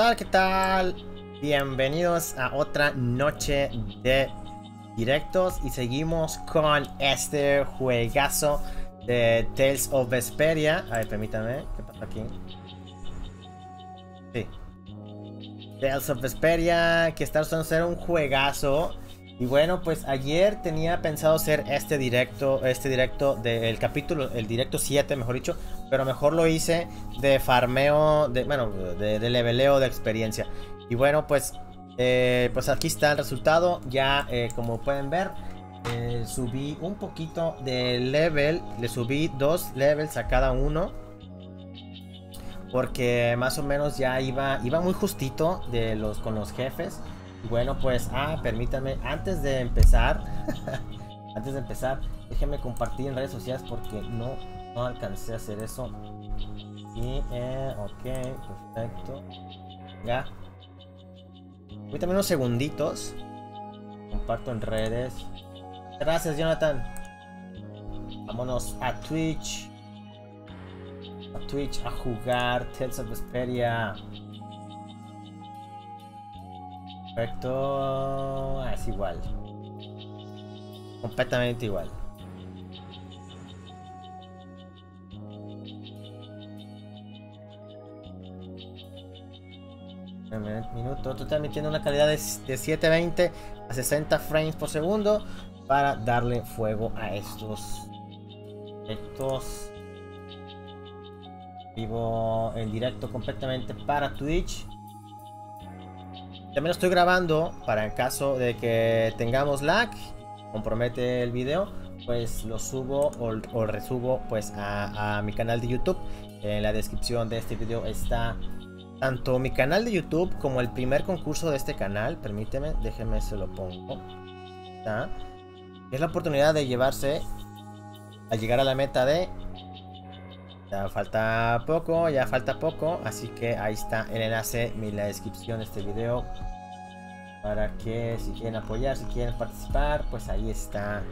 tal? ¿Qué tal? Bienvenidos a otra noche de directos y seguimos con este juegazo de Tales of Vesperia. A ver, permítame, ¿qué pasa aquí? Sí. Tales of Vesperia, que está usando ser un juegazo. Y bueno, pues ayer tenía pensado hacer este directo, este directo del capítulo, el directo 7, mejor dicho, pero mejor lo hice de farmeo, de, bueno, de, de leveleo de experiencia. Y bueno, pues, eh, pues aquí está el resultado. Ya, eh, como pueden ver, eh, subí un poquito de level, le subí dos levels a cada uno. Porque más o menos ya iba, iba muy justito de los, con los jefes. Bueno, pues, ah, permítanme, antes de empezar, antes de empezar, déjenme compartir en redes sociales porque no, no alcancé a hacer eso. Y, eh, ok, perfecto. Ya. Permítanme unos segunditos. Comparto en redes. Gracias, Jonathan. Vámonos a Twitch. A Twitch a jugar Tales of Vesperia. Perfecto. Ah, es igual. Completamente igual. Minuto. Estoy transmitiendo una calidad de, de 720 a 60 frames por segundo para darle fuego a estos. Estos. Vivo en directo completamente para Twitch. También lo estoy grabando para en caso de que tengamos lag, compromete el video, pues lo subo o, o resubo pues a, a, mi canal de YouTube. En la descripción de este video está tanto mi canal de YouTube como el primer concurso de este canal. Permíteme, déjeme se lo pongo. ¿Está? Es la oportunidad de llevarse a llegar a la meta de ya falta poco, ya falta poco, así que ahí está el enlace en la descripción de este video para que si quieren apoyar, si quieren participar, pues ahí está,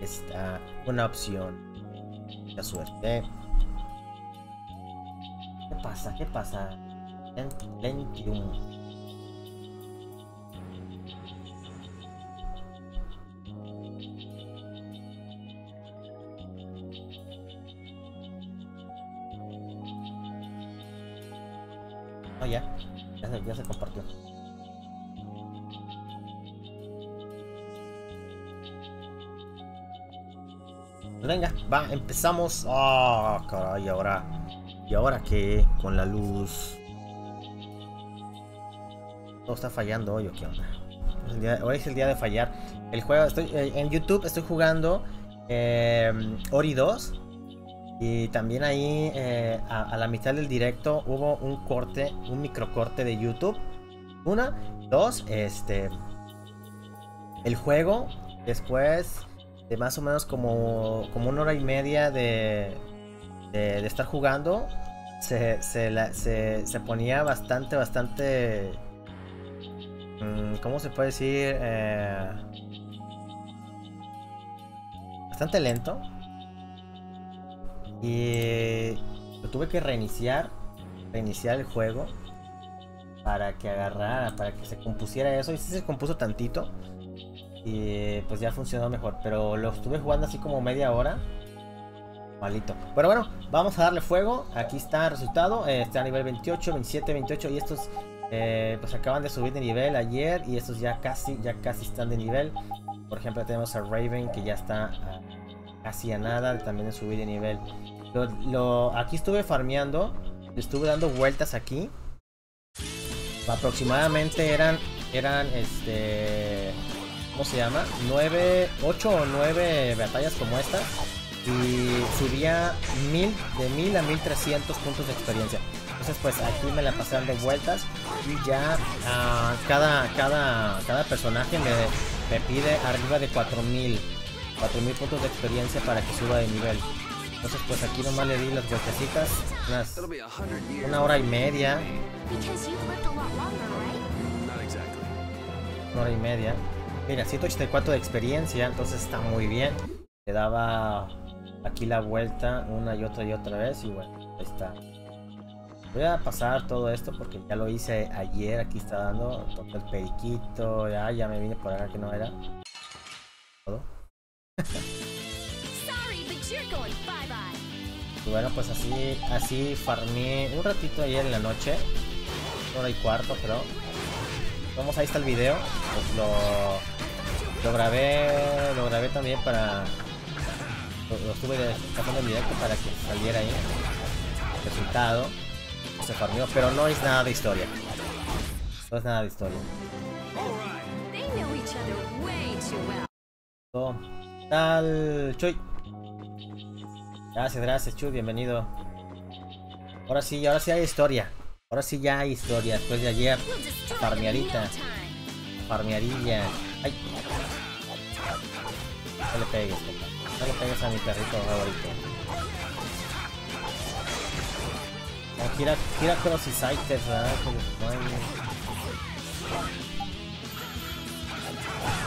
está una opción. Mucha suerte. ¿Qué pasa? ¿Qué pasa? 21. Oh, ya. Ya se, ya se compartió. Pues venga, va, empezamos. Ah, oh, caray, ahora. ¿Y ahora qué? Con la luz. Todo está fallando hoy o qué onda. Hoy es el día de fallar. El juego, estoy eh, en YouTube, estoy jugando eh, Ori 2. Y también ahí eh, a, la mitad del directo hubo un corte, un micro corte de YouTube. Una, dos, este. El juego, después de más o menos como, como una hora y media de, de, de estar jugando, se, se, se, se, ponía bastante, bastante. Mmm, ¿Cómo se puede decir? Eh, bastante lento. Y lo tuve que reiniciar, reiniciar el juego para que agarrara, para que se compusiera eso. Y sí se compuso tantito. Y pues ya funcionó mejor. Pero lo estuve jugando así como media hora. Malito. Pero bueno, vamos a darle fuego. Aquí está el resultado. Eh, está a nivel 28, 27, 28. Y estos eh, pues acaban de subir de nivel ayer. Y estos ya casi, ya casi están de nivel. Por ejemplo, tenemos a Raven que ya está casi a nada. También de subir de nivel. Lo, aquí estuve farmeando. Estuve dando vueltas aquí. Aproximadamente eran. Eran este. ¿Cómo se llama? 9, 8 o 9 batallas como esta. Y subía 1000, de 1000 a 1300 puntos de experiencia. Entonces pues aquí me la pasé dando vueltas. Y ya uh, cada, cada, cada personaje me, me pide arriba de 4000. 4000 puntos de experiencia para que suba de nivel. Entonces pues aquí nomás le di las vueltecitas, unas, una hora y media. Una hora y media. Mira, 184 de experiencia, entonces está muy bien. Le daba aquí la vuelta una y otra y otra vez y bueno, ahí está. Voy a pasar todo esto porque ya lo hice ayer. Aquí está dando el periquito. Ya, ya me vine por acá que no era. Todo. y bueno, pues así, así farmé un ratito ayer en la noche. Hora y cuarto, pero. Vamos, ahí está el video. Pues lo, lo grabé. Lo grabé también para. Lo, estuve sacando en directo para que saliera ahí. resultado se farmeó, pero no es nada de historia. No es nada de historia. tal, Chuy? Gracias, gracias, Chuy, bienvenido. Ahora sí, ahora sí hay historia. Ahora sí ya hay historia. Después de ayer, farmeadita. Farmeadilla. Ay. No le pegues, No le pegues a mi perrito favorito. Kira, Kira Cross y Scyther, ¿verdad? Como no hay...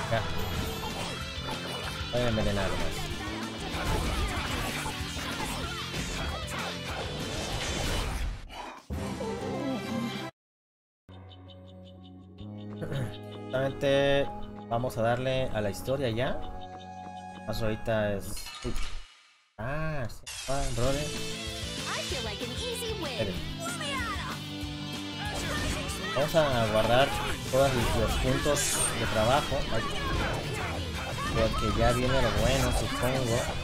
Acá. Voy a envenenar más. Vamos a darle a la historia ya. Paso ahorita es. Ah, sí, ah, brother. Vamos a guardar todos los puntos de trabajo. Porque ya viene lo bueno, supongo.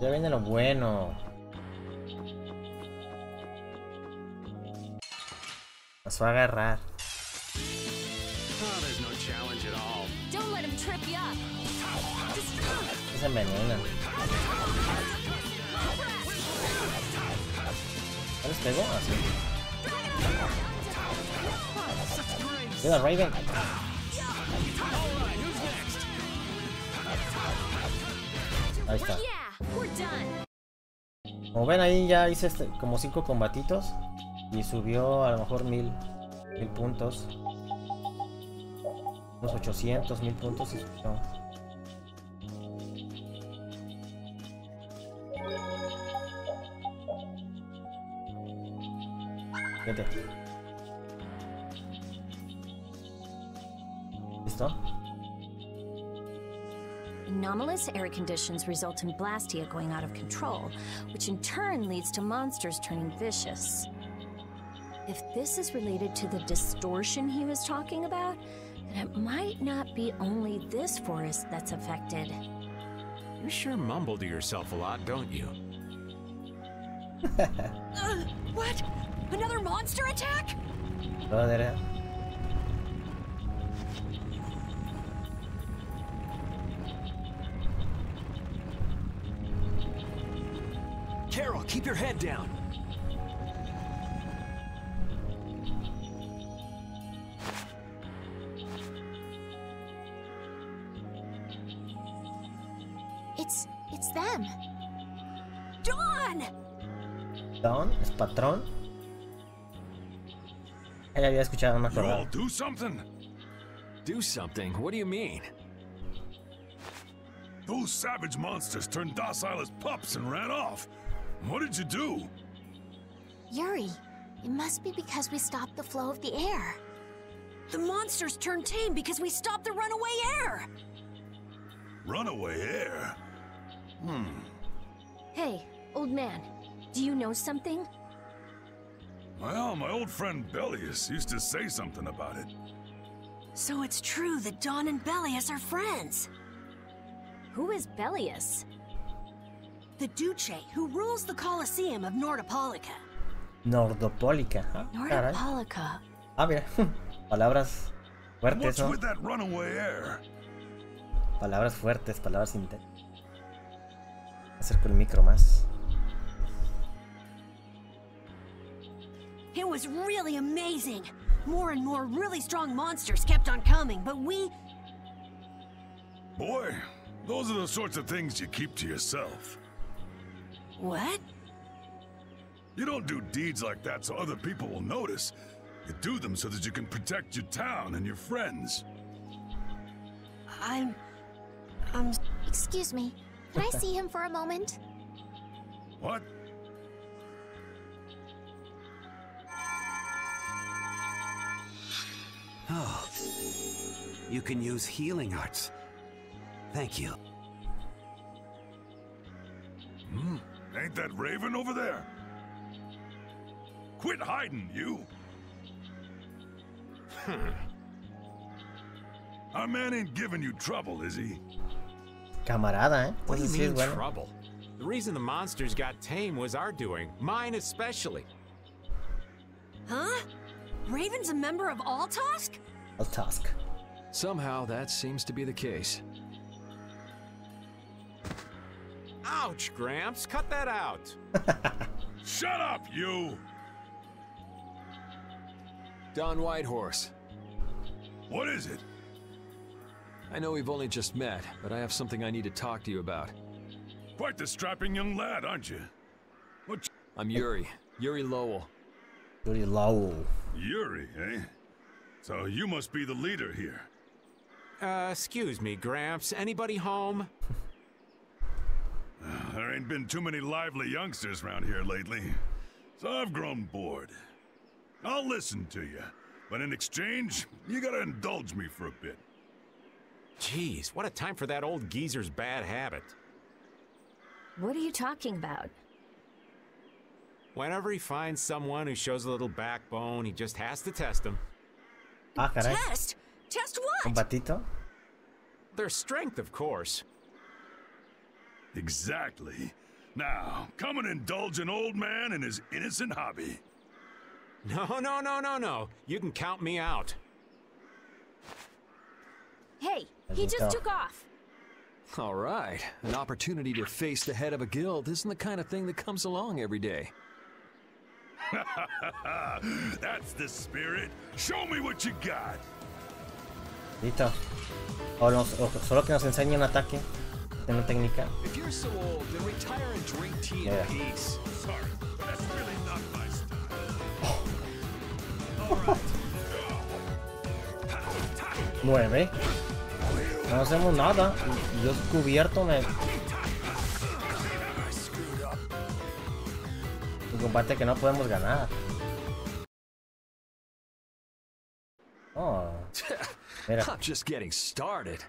Ya viene lo bueno. Nos va a agarrar. Oh, there's no challenge at all. Don't let him trip you up. Destroy. Es veneno. ¿No les pego? Así. Ah, Mira, Raven. Ahí está. Como ven ahí ya hice este, como 5 combatitos y subió a lo mejor 1000 mil, mil puntos. Unos 800, mil puntos subió. Vete. ¿Listo? Anomalous air conditions result in Blastia going out of control, which in turn leads to monsters turning vicious. If this is related to the distortion he was talking about, then it might not be only this forest that's affected. You sure mumble to yourself a lot, don't you? uh, what? Another monster attack? Brother. Karol, keep your head down. It's it's them. Don. Don es patrón. Ya había escuchado, no me acordaba. Do something? Do something? What do you mean? Those savage monsters turned docile as pups and ran off. What did you do? Yuri, it must be because we stopped the flow of the air. The monsters turned tame because we stopped the runaway air! Runaway air? Hmm. Hey, old man, do you know something? Well, my old friend Belius used to say something about it. So it's true that Don and Belius are friends. Who is Belius? The Duce, who rules the Colosseum of Nordopolica. Nordopolica, ¿ah? Nordopolica. Ah, mira. palabras fuertes, What's ¿no? with that runaway air? Palabras fuertes, palabras intensas. Acerco el micro más. It was really amazing. More and more really strong monsters kept on coming, but we... Boy, those are the sorts of things you keep to yourself. What? You don't do deeds like that so other people will notice. You do them so that you can protect your town and your friends. I'm... I'm... Excuse me. Can I see him for a moment? What? Oh. You can use healing arts. Thank you. Hmm. Ain't that Raven over there? Quit hiding, you! Our man ain't giving you trouble, is he? Camarada, ¿eh? What do you Entonces sí es mean bueno. trouble? The reason the monsters got tame was our doing. Mine especially. Huh? Raven's a member of Altosk? El task. Somehow that seems to be the case. Ouch, Gramps. Cut that out. Shut up, you! Don Whitehorse. What is it? I know we've only just met, but I have something I need to talk to you about. Quite the strapping young lad, aren't you? What I'm Yuri. Yuri Lowell. Yuri Lowell. Yuri, eh? So you must be the leader here. Uh, excuse me, Gramps. Anybody home? There ain't been too many lively youngsters around here lately, so I've grown bored. I'll listen to you, but in exchange, you gotta indulge me for a bit. Jeez, what a time for that old geezer's bad habit. What are you talking about? Whenever he finds someone who shows a little backbone, he just has to test them. Ah, caray. Test? Test Un what? patito. Their strength, of course. Exactly. Now, come and indulge an old man in his innocent hobby. No, no, no, no, no. You can count me out. Hey, There he just took off. All right. An opportunity to face the head of a guild isn't the kind of thing that comes along every day. That's the spirit. Show me what you got. Listo. O, nos- o solo que nos enseñe un ataque. Una técnica. If you're so old, then retire and drink tea Yeah. in peace. Sorry, that's really not my style. Nueve. No hacemos nada. Y Yo cubierto me. Un combate que no podemos ganar. Oh. Mira. I'm just getting started.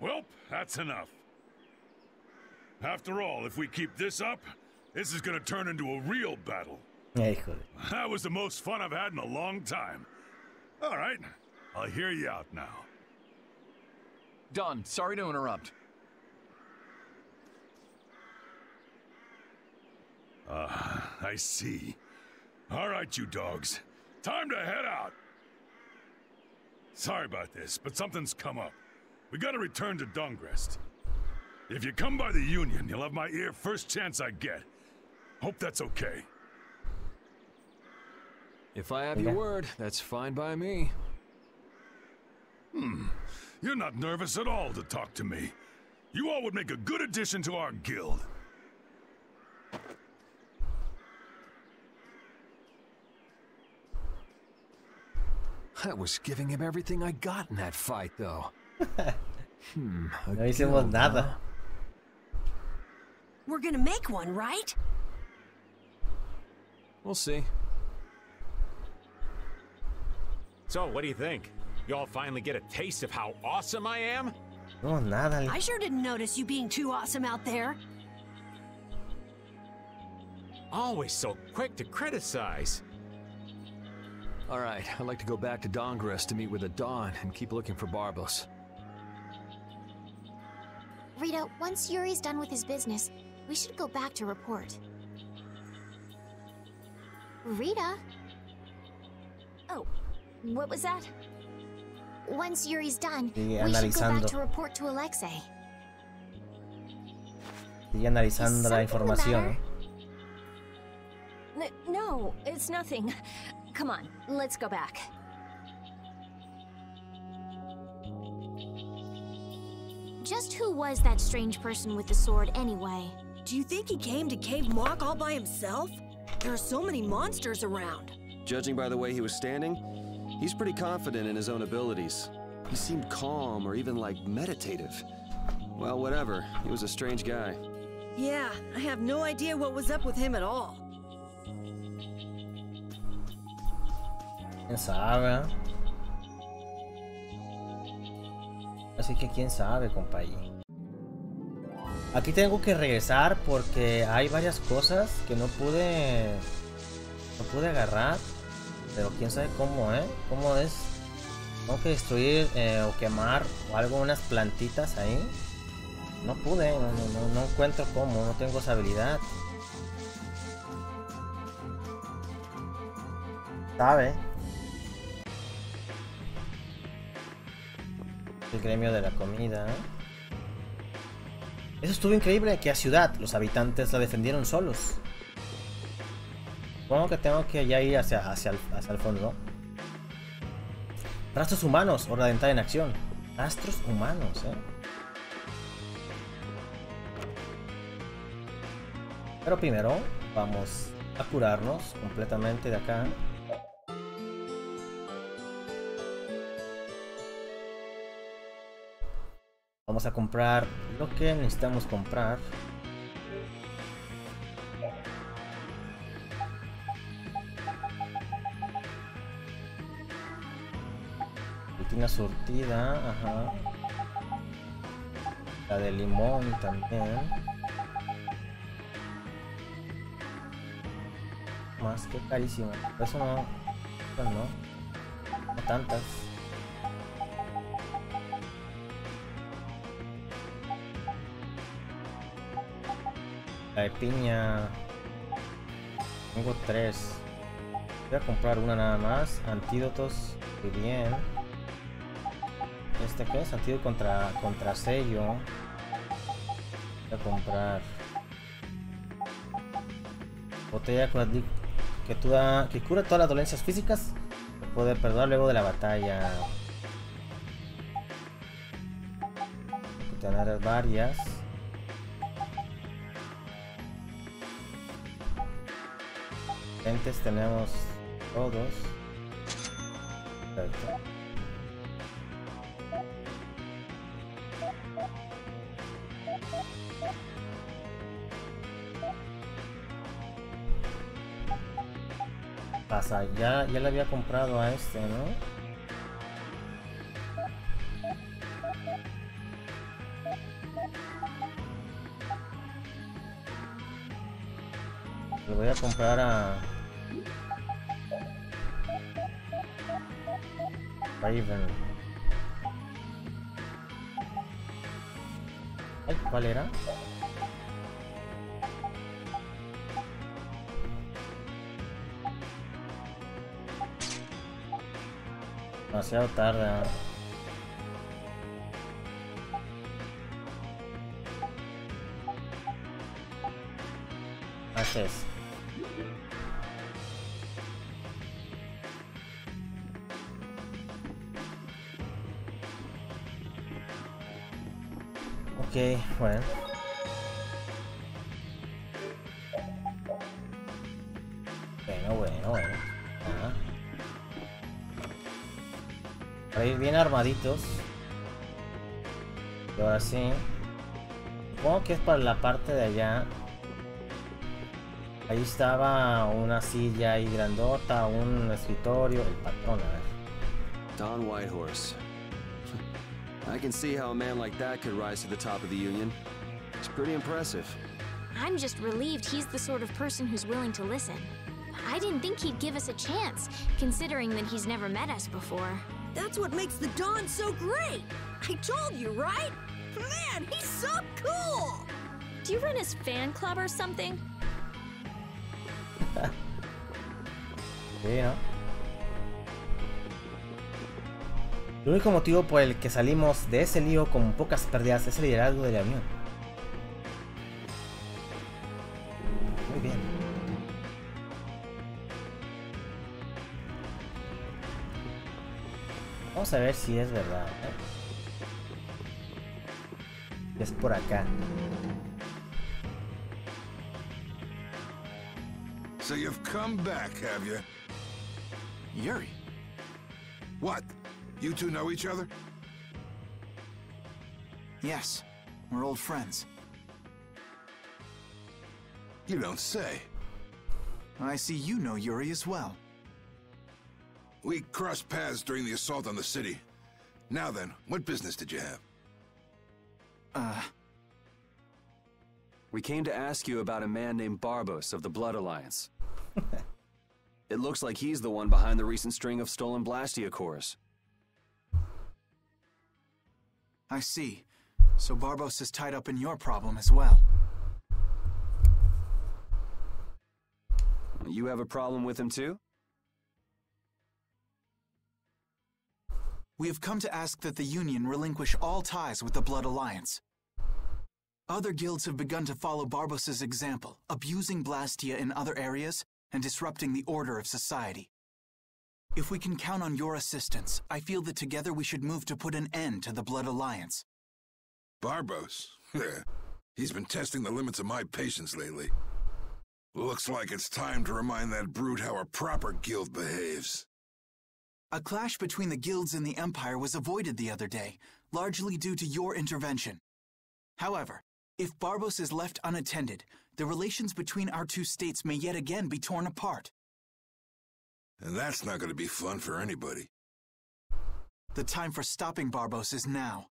Well, that's enough. After all, if we keep this up, this is gonna turn into a real battle. That was the most fun I've had in a long time. All right, I'll hear you out now. Don, sorry to interrupt. Ah, I see. All right, you dogs. Time to head out. Sorry about this, but something's come up. We gotta return to Dahngrest. If you come by the Union, you'll have my ear first chance I get. Hope that's okay. If I have your word, that's fine by me. You're not nervous at all to talk to me. You all would make a good addition to our guild. I was giving him everything I got in that fight, though. hmm. a No hicimos guild, nada. huh? We're gonna make one, right? We'll see. So, what do you think? Y'all finally get a taste of how awesome I am? No, nada. I sure didn't notice you being too awesome out there. Always so quick to criticize. All right, I'd like to go back to Dahngrest to meet with the Don and keep looking for Barbos. Rita, once Yuri's done with his business, we should go back to report. Rita, Oh, what was that? Once Yuri's done, Sigue we should go back to report to Alexei. Sigue analizando la información. no, it's nothing. Come on, let's go back. Just who was that strange person with the sword anyway? Do you think he came to Keiv Moc all by himself? There are so many monsters around. Judging by the way he was standing, he's pretty confident in his own abilities. He seemed calm or even like meditative. Well, whatever. He was a strange guy. Yeah, I have no idea what was up with him at all. ¿Quién sabe? Eh? Así que quién sabe, compañero. Aquí tengo que regresar porque hay varias cosas que no pude no pude agarrar, pero quién sabe cómo, ¿eh? ¿Cómo es? Tengo que destruir eh, o quemar o algo, unas plantitas ahí. No pude, no, no, no encuentro cómo, no tengo esa habilidad. ¿Sabe? El gremio de la comida. ¿eh? Eso estuvo increíble que a ciudad los habitantes la defendieron solos. Supongo que tengo que ya ir hacia, hacia, el, hacia el fondo. Rastros humanos, hora en acción. Rastros humanos, eh. Pero primero vamos a curarnos completamente de acá. Vamos a comprar lo que necesitamos comprar. Rutina surtida, ajá. La de limón también. Más que carísima. Eso no. Eso no. No tantas. La de piña. Tengo tres. Voy a comprar una nada más. Antídotos. Muy bien. ¿Este qué es? Antídoto contra, contra sello. Voy a comprar. Botella que, toda, que cura todas las dolencias físicas. Puede perdonar luego de la batalla. Tener varias. Lentes tenemos todos. Ya, ya le había comprado a este, ¿no? Le voy a comprar a... Raven. ¿cuál era? demasiado tarde. ¿no? Access. Bueno. Y ahora sí. Supongo que es para la parte de allá. Ahí estaba una silla ahí grandota, un escritorio, el patrón, a ver. Don Whitehorse. I can see how a man like that could rise to the top of the Union. It's pretty impressive. I'm just relieved he's the sort of person who's willing to listen. I didn't think he'd give us a chance, considering that he's never met us before. That's what makes the Dawn so great! I told you, right? Man, he's so cool! Do you run his fan club or something? Sí, ¿no? El único motivo por el que salimos de ese lío con pocas pérdidas es el liderazgo de la Unión. Vamos a ver si es verdad. ¿eh? Es por acá. So you've come back, have you? Yuri. What? You two know each other? Yes. We're old friends. You don't say. I see you know Yuri as well. We crossed paths during the assault on the city. Now then, what business did you have? Uh, We came to ask you about a man named Barbos of the Blood Alliance. it looks like he's the one behind the recent string of stolen Blastia cores. I see. So Barbos is tied up in your problem as well. You have a problem with him too? We have come to ask that the Union relinquish all ties with the Blood Alliance. Other guilds have begun to follow Barbos's example, abusing Blastia in other areas and disrupting the order of society. If we can count on your assistance, I feel that together we should move to put an end to the Blood Alliance. Barbos? He's been testing the limits of my patience lately. Looks like it's time to remind that brute how a proper guild behaves. A clash between the guilds and the Empire was avoided the other day, largely due to your intervention. However, if Barbos is left unattended, the relations between our two states may yet again be torn apart. And that's not going to be fun for anybody. The time for stopping Barbos is now.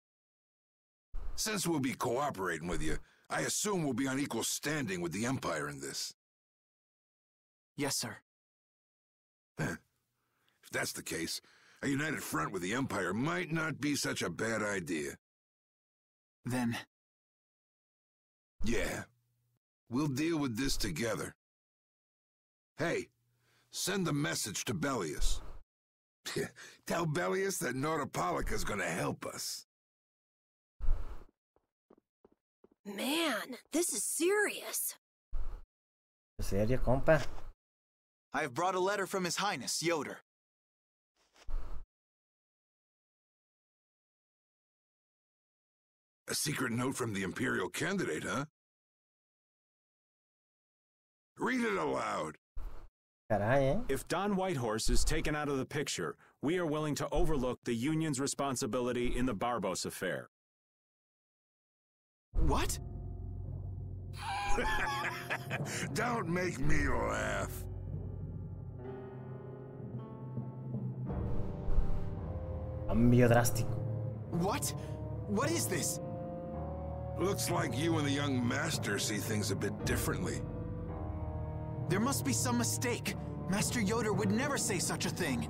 Since we'll be cooperating with you, I assume we'll be on equal standing with the Empire in this. Yes, sir. If that's the case, a united front with the Empire might not be such a bad idea. Then, Yeah. We'll deal with this together. Hey, send a message to Belius. Tell Belius that Nordopolica's gonna help us. Man, this is serious. ¿En serio, compa? I have brought a letter from His Highness, Ioder. A secret note from the Imperial candidate, huh? Read it aloud. ¿eh? If Don Whitehorse is taken out of the picture, we are willing to overlook the Union's responsibility in the Barbos affair. What? Don't make me laugh. Cambio drástico. What? What is this? Looks like you and the young master see things a bit differently. There must be some mistake. Master Ioder would never say such a thing.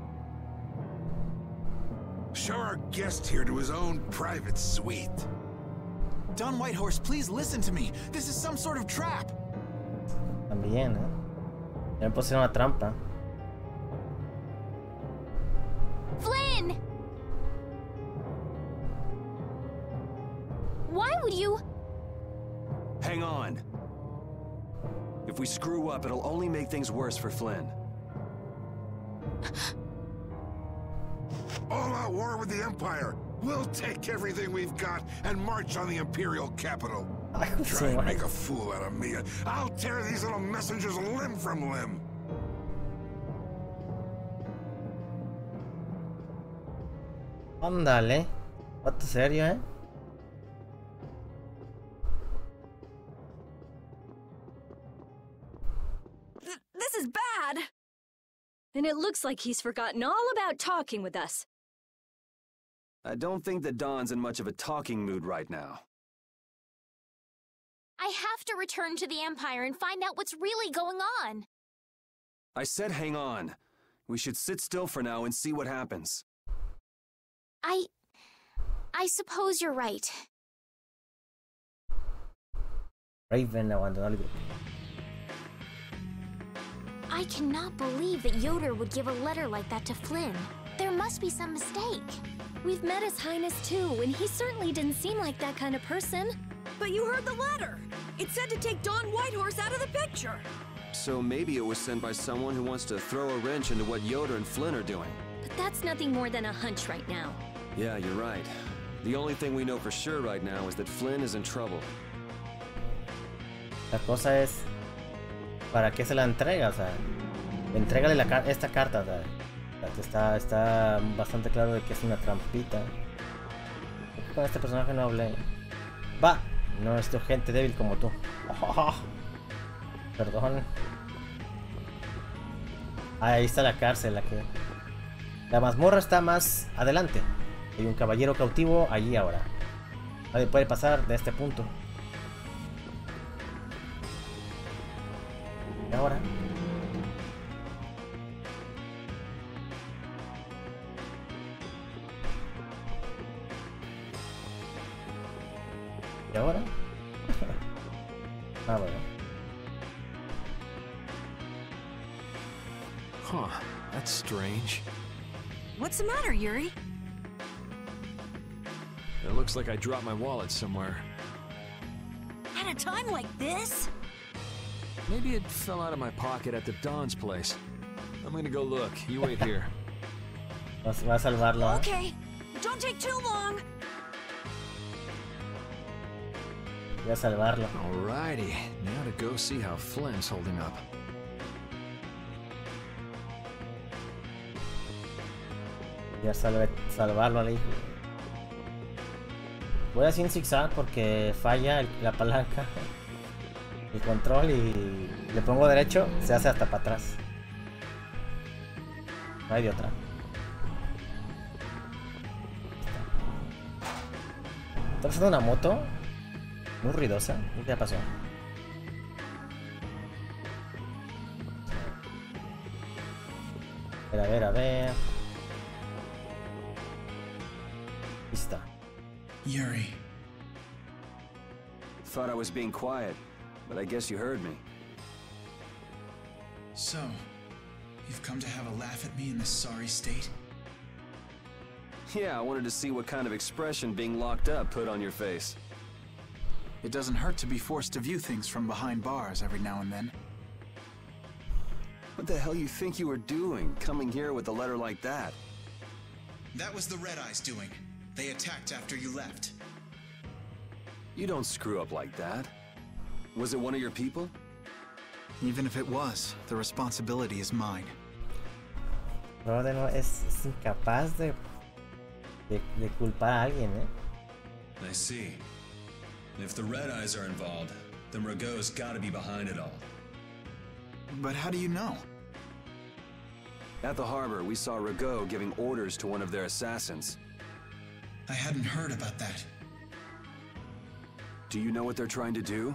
Show our guest here to his own private suite. Don Whitehorse, please listen to me. This is some sort of trap. También, ¿eh? Ya me pusieron una trampa. Flynn! Why you? Hang on. If we screw up, it'll only make things worse for Flynn. All out war with the Empire. We'll take everything we've got and march on the Imperial capital. Ay, Try and su make a fool out of me. I'll tear these little messengers limb from limb. Ándale. Vato serio, ¿eh? And it looks like he's forgotten all about talking with us. I don't think that Don's in much of a talking mood right now. I have to return to the Empire and find out what's really going on. I said hang on. We should sit still for now and see what happens. I. I suppose you're right. Raven abandonó el grupo. I cannot believe that Ioder would give a letter like that to Flynn. There must be some mistake. We've met His Highness too, and he certainly didn't seem like that kind of person. But you heard the letter. It said to take Don Whitehorse out of the picture. So maybe it was sent by someone who wants to throw a wrench into what Ioder and Flynn are doing. But that's nothing more than a hunch right now. Yeah, you're right. The only thing we know for sure right now is that Flynn is in trouble. La cosa es. ¿Para qué se la entrega? O sea, entrégale la esta carta. O sea, está, está bastante claro de que es una trampita. ¿Por qué con este personaje no hablé? Va, no es gente débil como tú. Perdón. Ahí está la cárcel, la que... La mazmorra está más adelante. Hay un caballero cautivo allí ahora. Nadie puede pasar de este punto. ¿Y ahora? ¿Y ahora? ah, bueno. Huh, that's strange. What's the matter, Yuri? It looks like I dropped my wallet somewhere. At a time like this? Maybe it fell out of my pocket at the Don's place. I'm gonna go look. You wait here. Vas, va a salvarlo. ¿eh? Okay. Don't take too long. Voy a salvarlo. Alrighty, now to go see how Flynn's holding up. Voy a salve- salvarlo al hijo. Voy así en zigzag porque falla el- la palanca. El control y le pongo derecho, se hace hasta para atrás. No hay de otra. Está pasando una moto muy ruidosa. ¿Qué pasó? A ver, a ver, a ver. Ahí está. Yuri, Thought I was being quiet, but I guess you heard me. so, you've come to have a laugh at me in this sorry state? Yeah, I wanted to see what kind of expression being locked up put on your face. It doesn't hurt to be forced to view things from behind bars every now and then. What the hell you think you were doing, coming here with a letter like that? That was the Red Eyes doing. They attacked after you left. You don't screw up like that. Was it one of your people? Even if it was, the responsibility is mine. Brother no es, es incapaz de, de, de culpar a alguien, ¿eh? I see. If the Red Eyes are involved, then Rago's gotta be behind it all. But how do you know? At the harbor, we saw Rago giving orders to one of their assassins. I hadn't heard about that. Do you know what they're trying to do?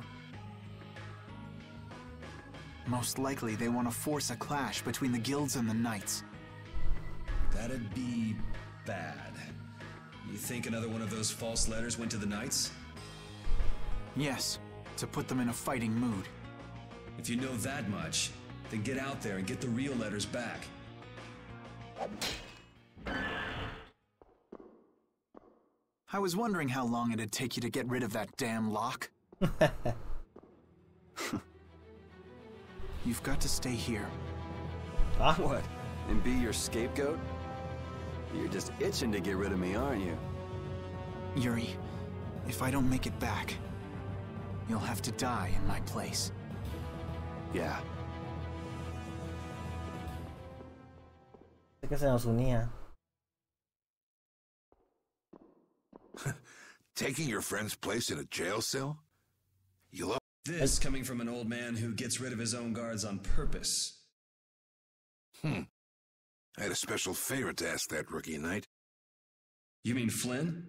Most likely they want to force a clash between the guilds and the knights. That'd be bad. You think another one of those false letters went to the Knights? Yes, to put them in a fighting mood. If you know that much, then get out there and get the real letters back. I was wondering how long it'd take you to get rid of that damn lock. You've got to stay here. Ah, What? And be your scapegoat? You're just itching to get rid of me, aren't you? Yuri, if I don't make it back, you'll have to die in my place. Yeah. que se nos unía. Taking your friend's place in a jail cell? You love This coming from an old man who gets rid of his own guards on purpose. Hmm. I had a special favor to ask that rookie knight. You mean Flynn?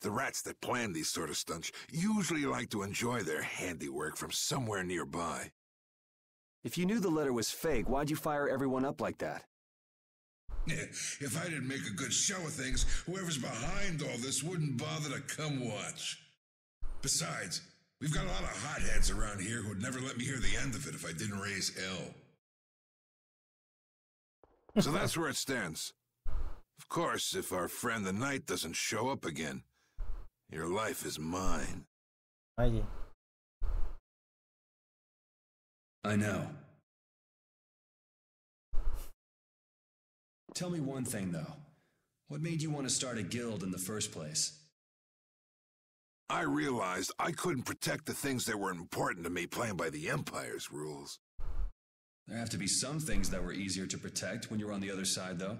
The rats that plan these sort of stunts usually like to enjoy their handiwork from somewhere nearby. If you knew the letter was fake, why'd you fire everyone up like that? If I didn't make a good show of things, whoever's behind all this wouldn't bother to come watch. Besides, we've got a lot of hotheads around here who'd never let me hear the end of it if I didn't raise hell. so that's where it stands. Of course, if our friend the knight doesn't show up again, your life is mine. Oye, I know. Tell me one thing, though. What made you want to start a guild in the first place? I realized I couldn't protect the things that were important to me playing by the Empire's rules. There have to be some things that were easier to protect when you were on the other side, though.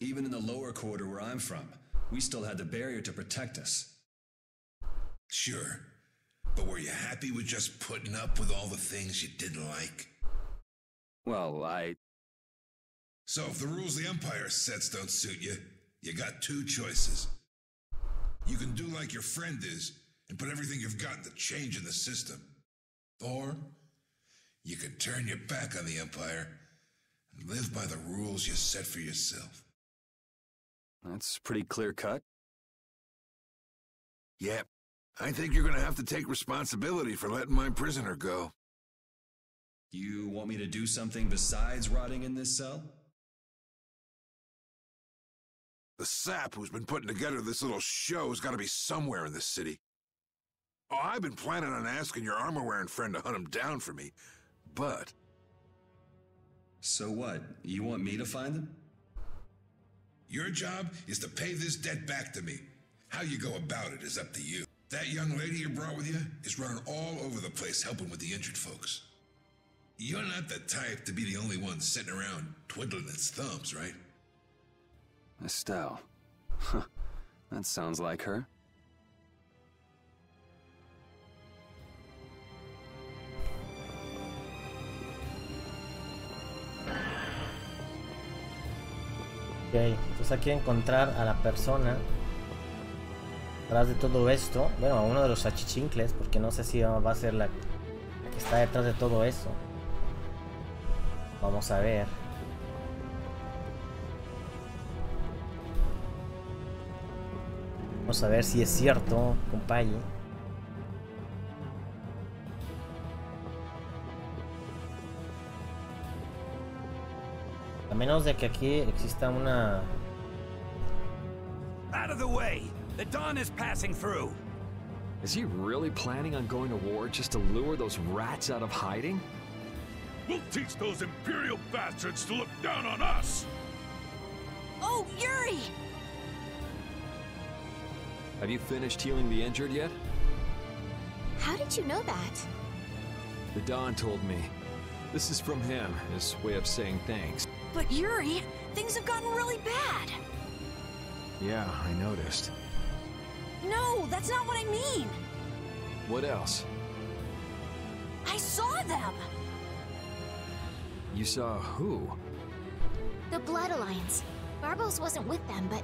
Even in the lower quarter where I'm from, we still had the barrier to protect us. Sure. But were you happy with just putting up with all the things you didn't like? Well, I. So if the rules the Empire sets don't suit you, you got two choices. You can do like your friend is and put everything you've got into change in the system. Or you can turn your back on the Empire and live by the rules you set for yourself. That's pretty clear cut. Yep. I think you're gonna have to take responsibility for letting my prisoner go. You want me to do something besides rotting in this cell? The sap who's been putting together this little show has got to be somewhere in this city. Oh, I've been planning on asking your armor-wearing friend to hunt him down for me, but... So what? You want me to find him? Your job is to pay this debt back to me. How you go about it is up to you. That young lady you brought with you is running all over the place helping with the injured folks. You're not the type to be the only one sitting around twiddling its thumbs, right? Estelle. that sounds like her. Ok, entonces hay que encontrar a la persona detrás de todo esto. Bueno, a uno de los achichincles, porque no sé si va a ser la que está detrás de todo eso. Vamos a ver. Vamos a ver si es cierto, compañero. A menos de que aquí exista una... Out of the way! The Dawn is passing through! Is he really planning on going to war just to lure those rats out of hiding? We'll teach those Imperial bastards to look down on us! Oh, Yuri! Have you finished healing the injured yet? How did you know that? The Don told me. This is from him, his way of saying thanks. But Yuri, things have gotten really bad. Yeah, I noticed. No, that's not what I mean. What else? I saw them. You saw who? The Blood Alliance. Barbos wasn't with them, but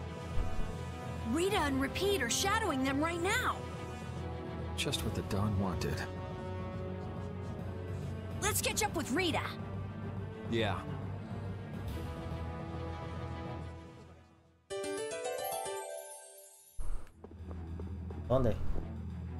Rita and Repede are shadowing them right now. Just what the Don wanted. Let's catch up with Rita. Yeah. ¿Dónde?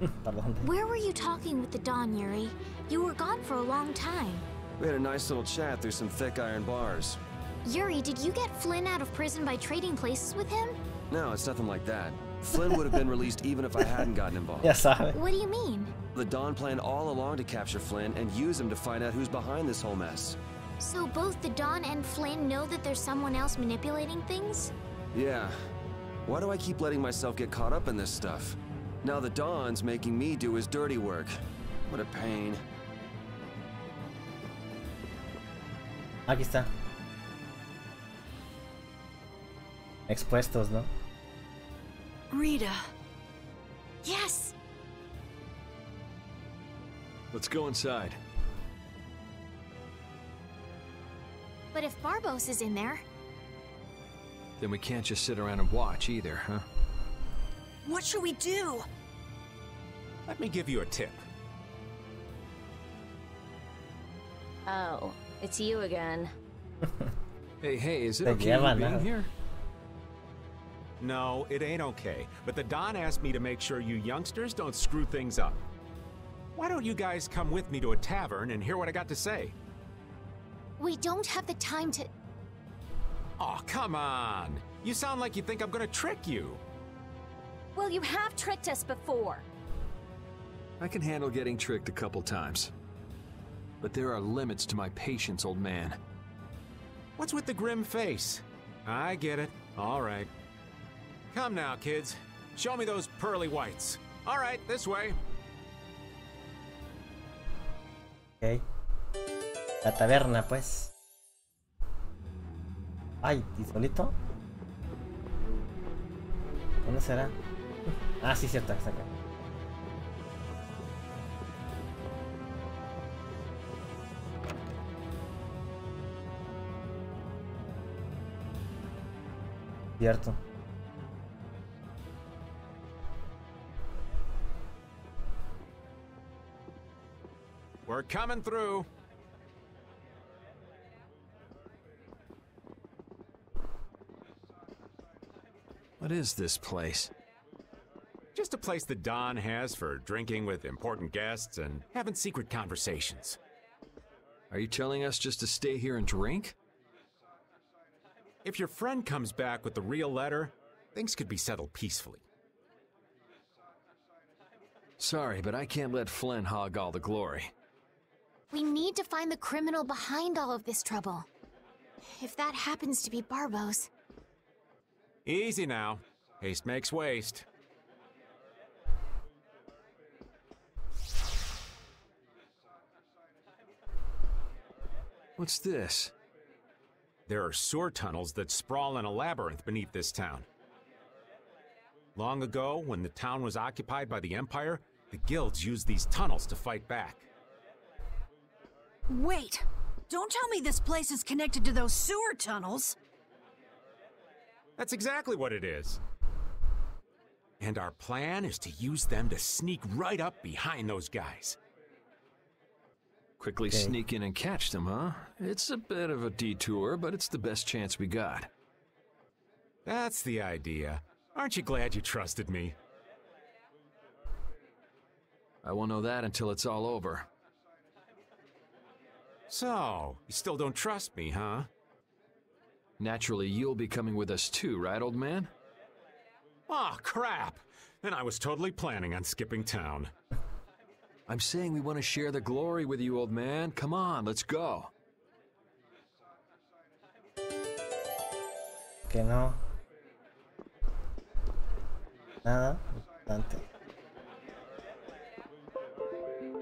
Where were you talking with the Don, Yuri? You were gone for a long time. We had a nice little chat through some thick iron bars. Yuri, did you get Flynn out of prison by trading places with him? No, it's nothing like that. Flynn would have been released even if I hadn't gotten involved. Ya sabe. What do you mean? The Don planned all along to capture Flynn and use him to find out who's behind this whole mess. So both the Don and Flynn know that there's someone else manipulating things? Yeah. Why do I keep letting myself get caught up in this stuff? Now the Don's making me do his dirty work. What a pain. Aquí está. Expuestos, ¿no? Rita. Yes. Let's go inside. But if Barbos is in there, Then we can't just sit around and watch either, huh? What should we do? Let me give you a tip. Oh, it's you again. Hey, hey, is it Te okay you being here? No, it ain't okay. But the Don asked me to make sure you youngsters don't screw things up. Why don't you guys come with me to a tavern and hear what I got to say? we don't have the time to. Oh, come on. You sound like you think I'm gonna trick you. Well, you have tricked us before. I can handle getting tricked a couple times. But there are limits to my patience, old man. What's with the grim face? I get it. All right. Come now, kids. Show me those pearly whites. All right, this way. La taberna, pues. Ay, ¿y ¿Dónde será? Ah, sí, cierto, está acá. Cierto. We're coming through. What is this place? Just a place the Don has for drinking with important guests and having secret conversations. Are you telling us just to stay here and drink? If your friend comes back with the real letter, things could be settled peacefully. Sorry, but I can't let Flynn hog all the glory. We need to find the criminal behind all of this trouble. If that happens to be Barbos. Easy now. Haste makes waste. What's this? There are sewer tunnels that sprawl in a labyrinth beneath this town. Long ago, when the town was occupied by the Empire, the guilds used these tunnels to fight back. Wait! Don't tell me this place is connected to those sewer tunnels! That's exactly what it is. And our plan is to use them to sneak right up behind those guys. Quickly Okay. sneak in and catch them, huh? It's a bit of a detour, but it's the best chance we got. That's the idea. Aren't you glad you trusted me? I won't know that until it's all over. So, you still don't trust me, huh? Naturally, you'll be coming with us too, right, old man? Aw, crap! And I was totally planning on skipping town. I'm saying we want to share the glory with you, old man. Come on, let's go. Que no. Nada. Bastante.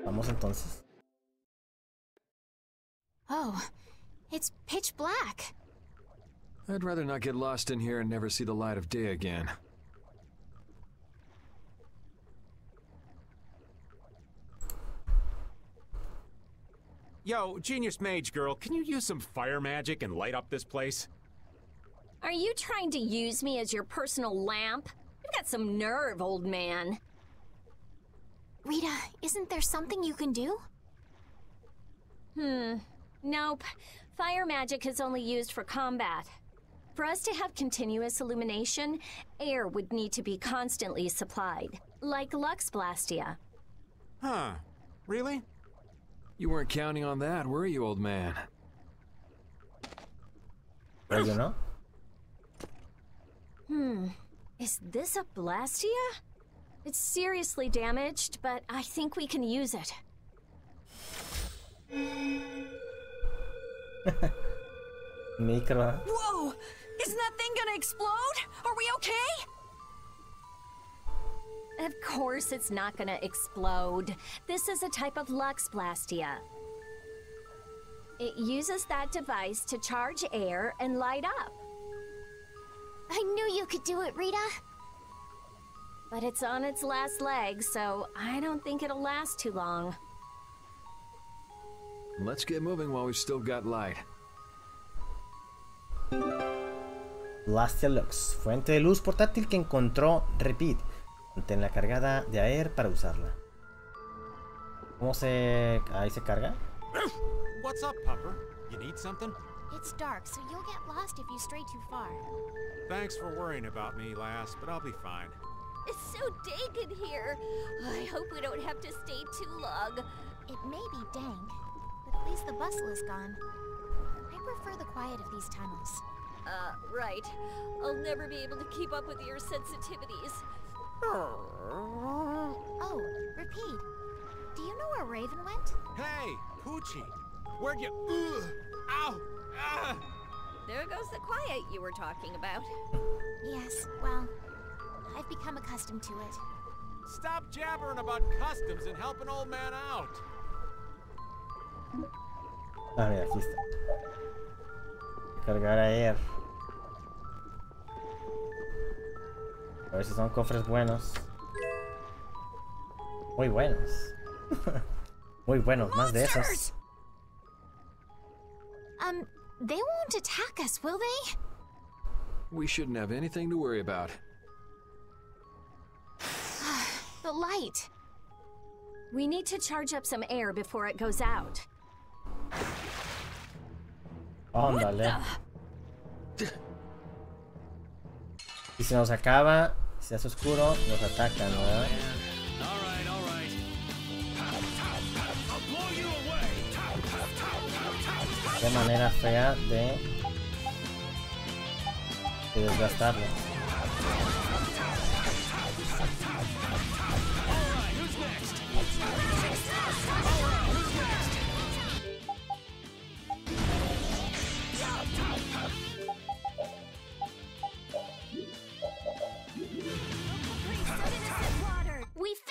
Vamos entonces. Oh, it's pitch black. I'd rather not get lost in here and never see the light of day again. Yo, Genius Mage Girl, can you use some fire magic and light up this place? Are you trying to use me as your personal lamp? You've got some nerve, old man. Rita, isn't there something you can do? Hmm. Nope. Fire magic is only used for combat. For us to have continuous illumination, air would need to be constantly supplied, like Lux Blastia. Huh. Really? You weren't counting on that, were you, old man? Pero yo no. Hmm. Is this a Blastia? It's seriously damaged, but I think we can use it. Micro. Whoa! Isn't that thing gonna explode? Are we okay? Of course it's not gonna explode. This is a type of Lux Blastia. It uses that device to charge air and light up. I knew you could do it, Rita. But it's on its last leg, so I don't think it'll last too long. Let's get moving while we've still got light. Blastia Lux, fuente de luz portátil que encontró Repeat. Manténla cargada de air para usarla. ¿Cómo se... ahí se carga? What's up, Pupper? You need something? It's dark, so you'll get lost if you stray too far. Thanks for worrying about me, lass, but I'll be fine. It's so dank in here. I hope we don't have to stay too long. It may be dank, at least the bustle is gone. I prefer the quiet of these tunnels. Uh, right. I'll never be able to keep up with your sensitivities. Oh, Repede. Do you know where Raven went? Hey, Poochie! Where'd you... Ugh! Ow! Ah! There goes the quiet you were talking about. Yes, well, I've become accustomed to it. Stop jabbering about customs and help an old man out! Ah, mira, aquí está. Cargar air. A ver si son cofres buenos. Muy buenos. Muy buenos, más de esos. Um, they won't attack us, will they? We shouldn't have anything to worry about. the light. We need to charge up some air before it goes out. Ándale. Y se nos acaba, se hace oscuro, nos atacan, ¿verdad? Qué manera fea de, de desgastarlo.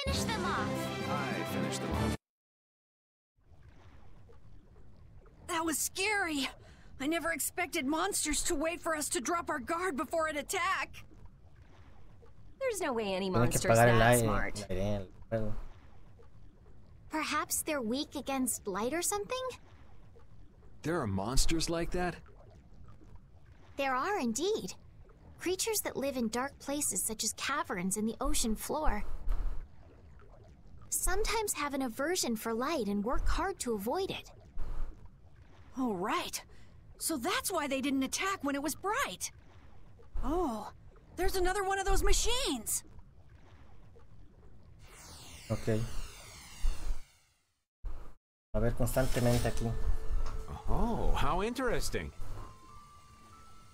We finished them off. I finished them off. That was scary. I never expected monsters to wait for us to drop our guard before an attack. There's no way any Tiene que monster's pagar that smart. el aire en el juego. Perhaps they're weak against light or something? There are monsters like that? There are indeed. Creatures that live in dark places such as caverns in the ocean floor. Sometimes have an aversion for light and work hard to avoid it. Oh, right. So that's why they didn't attack when it was bright. Oh, there's another one of those machines. Ok. A ver constantemente aquí. Oh, how interesting.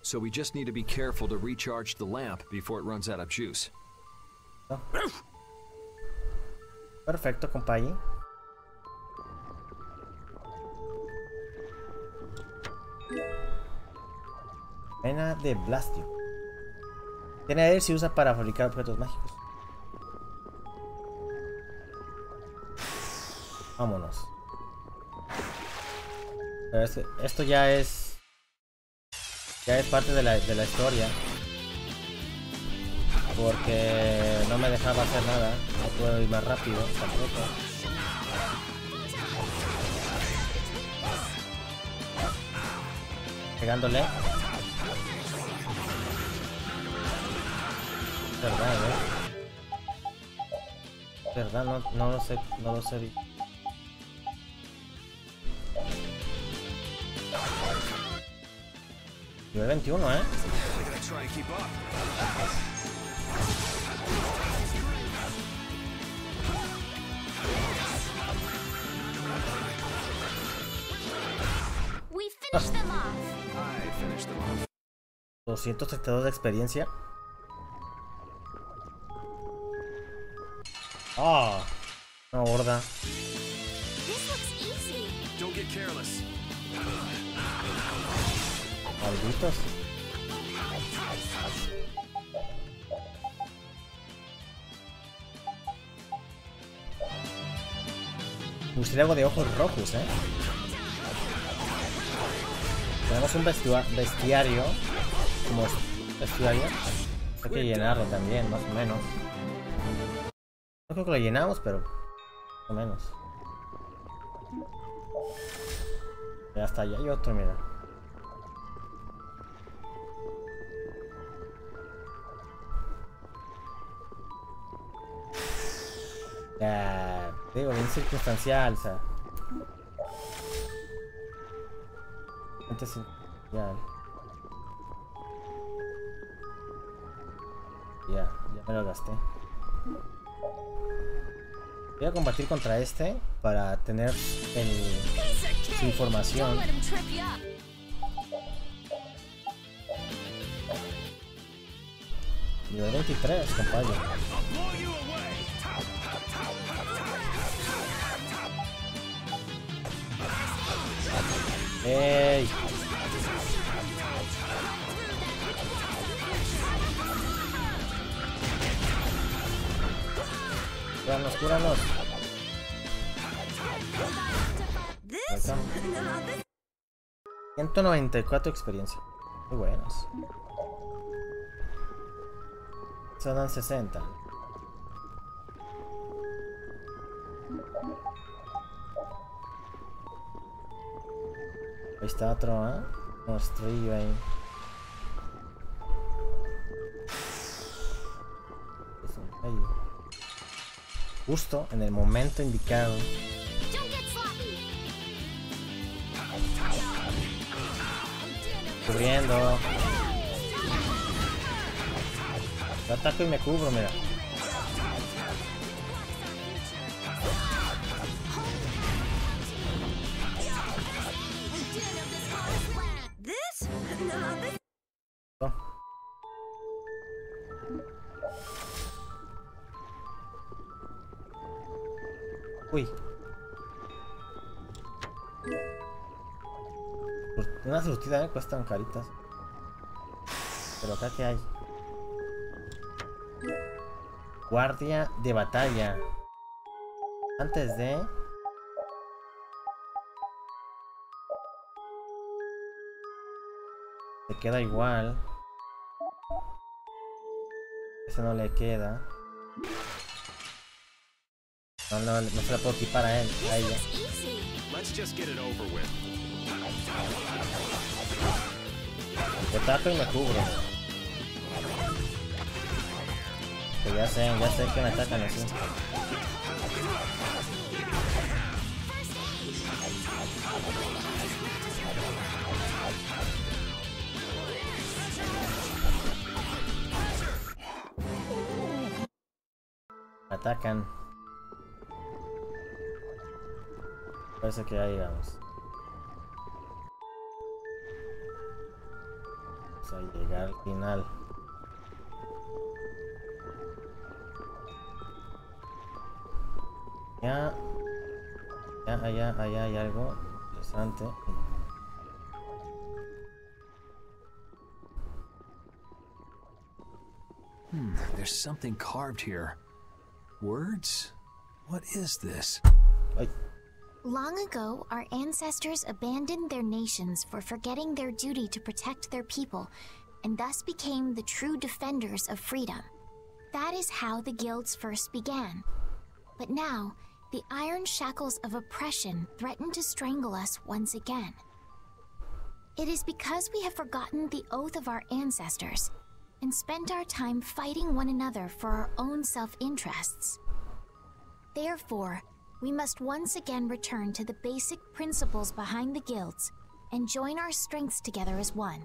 So we just need to be careful to recharge the lamp before it runs out of juice. Perfecto, compañero. Pena de Blastio. Aire se usa para fabricar objetos mágicos. Vámonos. Pero este- esto ya es. Ya es parte de la, de la historia. Porque no me dejaba hacer nada. No puedo ir más rápido tampoco. Pegándole. Verdad, ¿eh? Verdad, no, no lo sé, no lo sé. Nivel 21, ¿eh? 232 de experiencia. Ah, oh, no gorda. Malditos. Algo de ojos rojos, eh. Tenemos un bestiario. Como bestiario. Hay que llenarlo también, más o menos. No creo que lo llenamos, pero. Más o menos. Ya está, ya hay otro, mira. Ya, digo, bien circunstancial, o sea. Circunstancial. Ya, ya me lo gasté. Voy a combatir contra este para tener el, su información. Nivel 23, compadre. ¡Ey! Cúranos, cúranos. Está. 194 experiencia. Muy buenos. Dan 60. Ahí está otro, ¿eh? Monstrillo ahí. ahí. Justo en el momento indicado. Cubriendo. Yo ataco y me cubro, mira. Uy. Una surtida me cuestan caritas. Pero acá que hay. Guardia de batalla. Antes de... Queda igual. Ese no le queda. No, no, no se la puedo equipar a él, a ella. Te tapo y me cubro. Que ya sé, ya sé que me atacan así. Atacan. Parece que ahí vamos. Vamos a llegar al final. Ya, ya, allá, allá hay algo interesante. Hmm, there's something carved here. Words? What is this? Long ago, our ancestors abandoned their nations for forgetting their duty to protect their people, and thus became the true defenders of freedom. That is how the guilds first began. But now, the iron shackles of oppression threaten to strangle us once again. It is because we have forgotten the oath of our ancestors and spent our time fighting one another for our own self interests. Therefore, we must once again return to the basic principles behind the guilds and join our strengths together as one.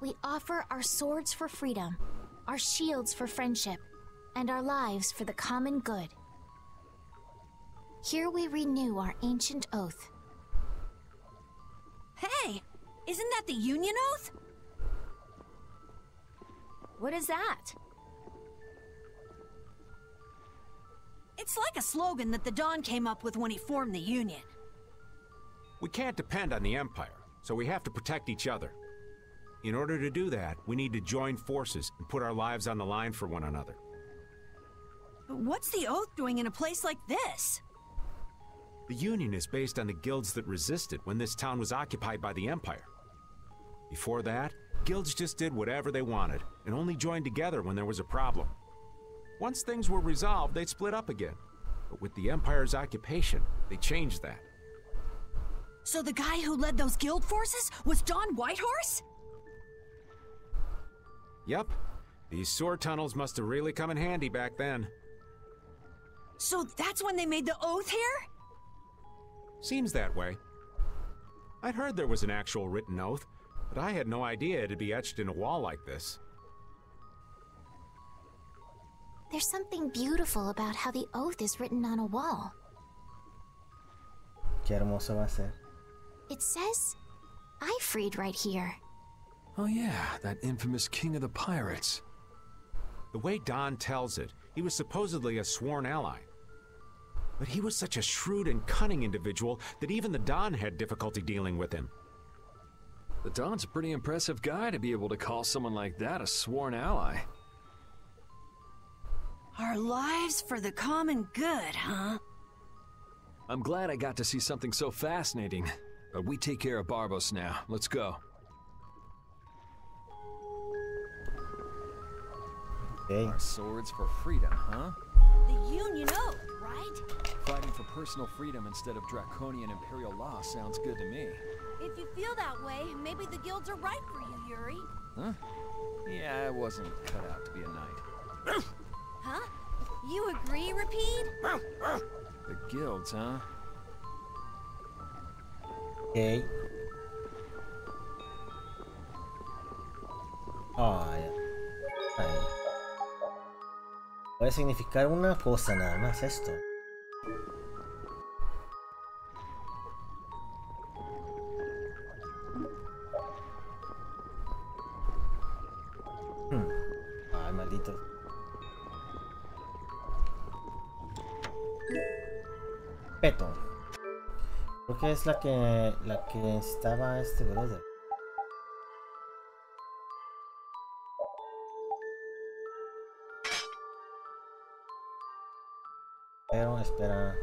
We offer our swords for freedom, our shields for friendship, and our lives for the common good. Here we renew our ancient oath. Hey, isn't that the Union Oath? What is that? It's like a slogan that the Don came up with when he formed the Union. We can't depend on the Empire, so we have to protect each other. In order to do that, we need to join forces and put our lives on the line for one another. But what's the Oath doing in a place like this? The Union is based on the guilds that resisted when this town was occupied by the Empire. Before that, guilds just did whatever they wanted and only joined together when there was a problem. Once things were resolved, they'd split up again. But with the Empire's occupation, they changed that. So the guy who led those guild forces was Don Whitehorse? Yep, these sewer tunnels must have really come in handy back then. So that's when they made the Oath here? Seems that way. I'd heard there was an actual written oath, but I had no idea it'd be etched in a wall like this. There's something beautiful about how the oath is written on a wall. Qué hermoso va a ser. It says, Aifread right here. Oh yeah, that infamous king of the pirates. The way Don tells it, he was supposedly a sworn ally. But he was such a shrewd and cunning individual that even the Don had difficulty dealing with him. The Don's a pretty impressive guy to be able to call someone like that a sworn ally. Our lives for the common good, huh? I'm glad I got to see something so fascinating. But we take care of Barbos now. Let's go. Okay. Our swords for freedom, huh? The Union Oath, right? Fighting for personal freedom instead of draconian imperial law sounds good to me. If you feel that way, maybe the guilds are right for you, Yuri. Huh? Yeah, I wasn't cut out to be a knight. Huh? You agree, Repede? The guilds, huh? Ok. Ah, ya. Puede significar una cosa nada más esto. Peto. Creo que es la que la que estaba este brother. Pero espera.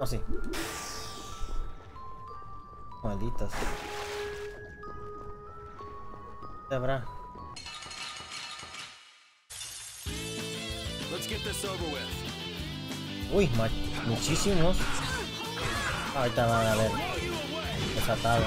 Oh sí. Malditos. ¿Qué habrá? Uy, muchísimos. Ahorita van a ver. Desatado.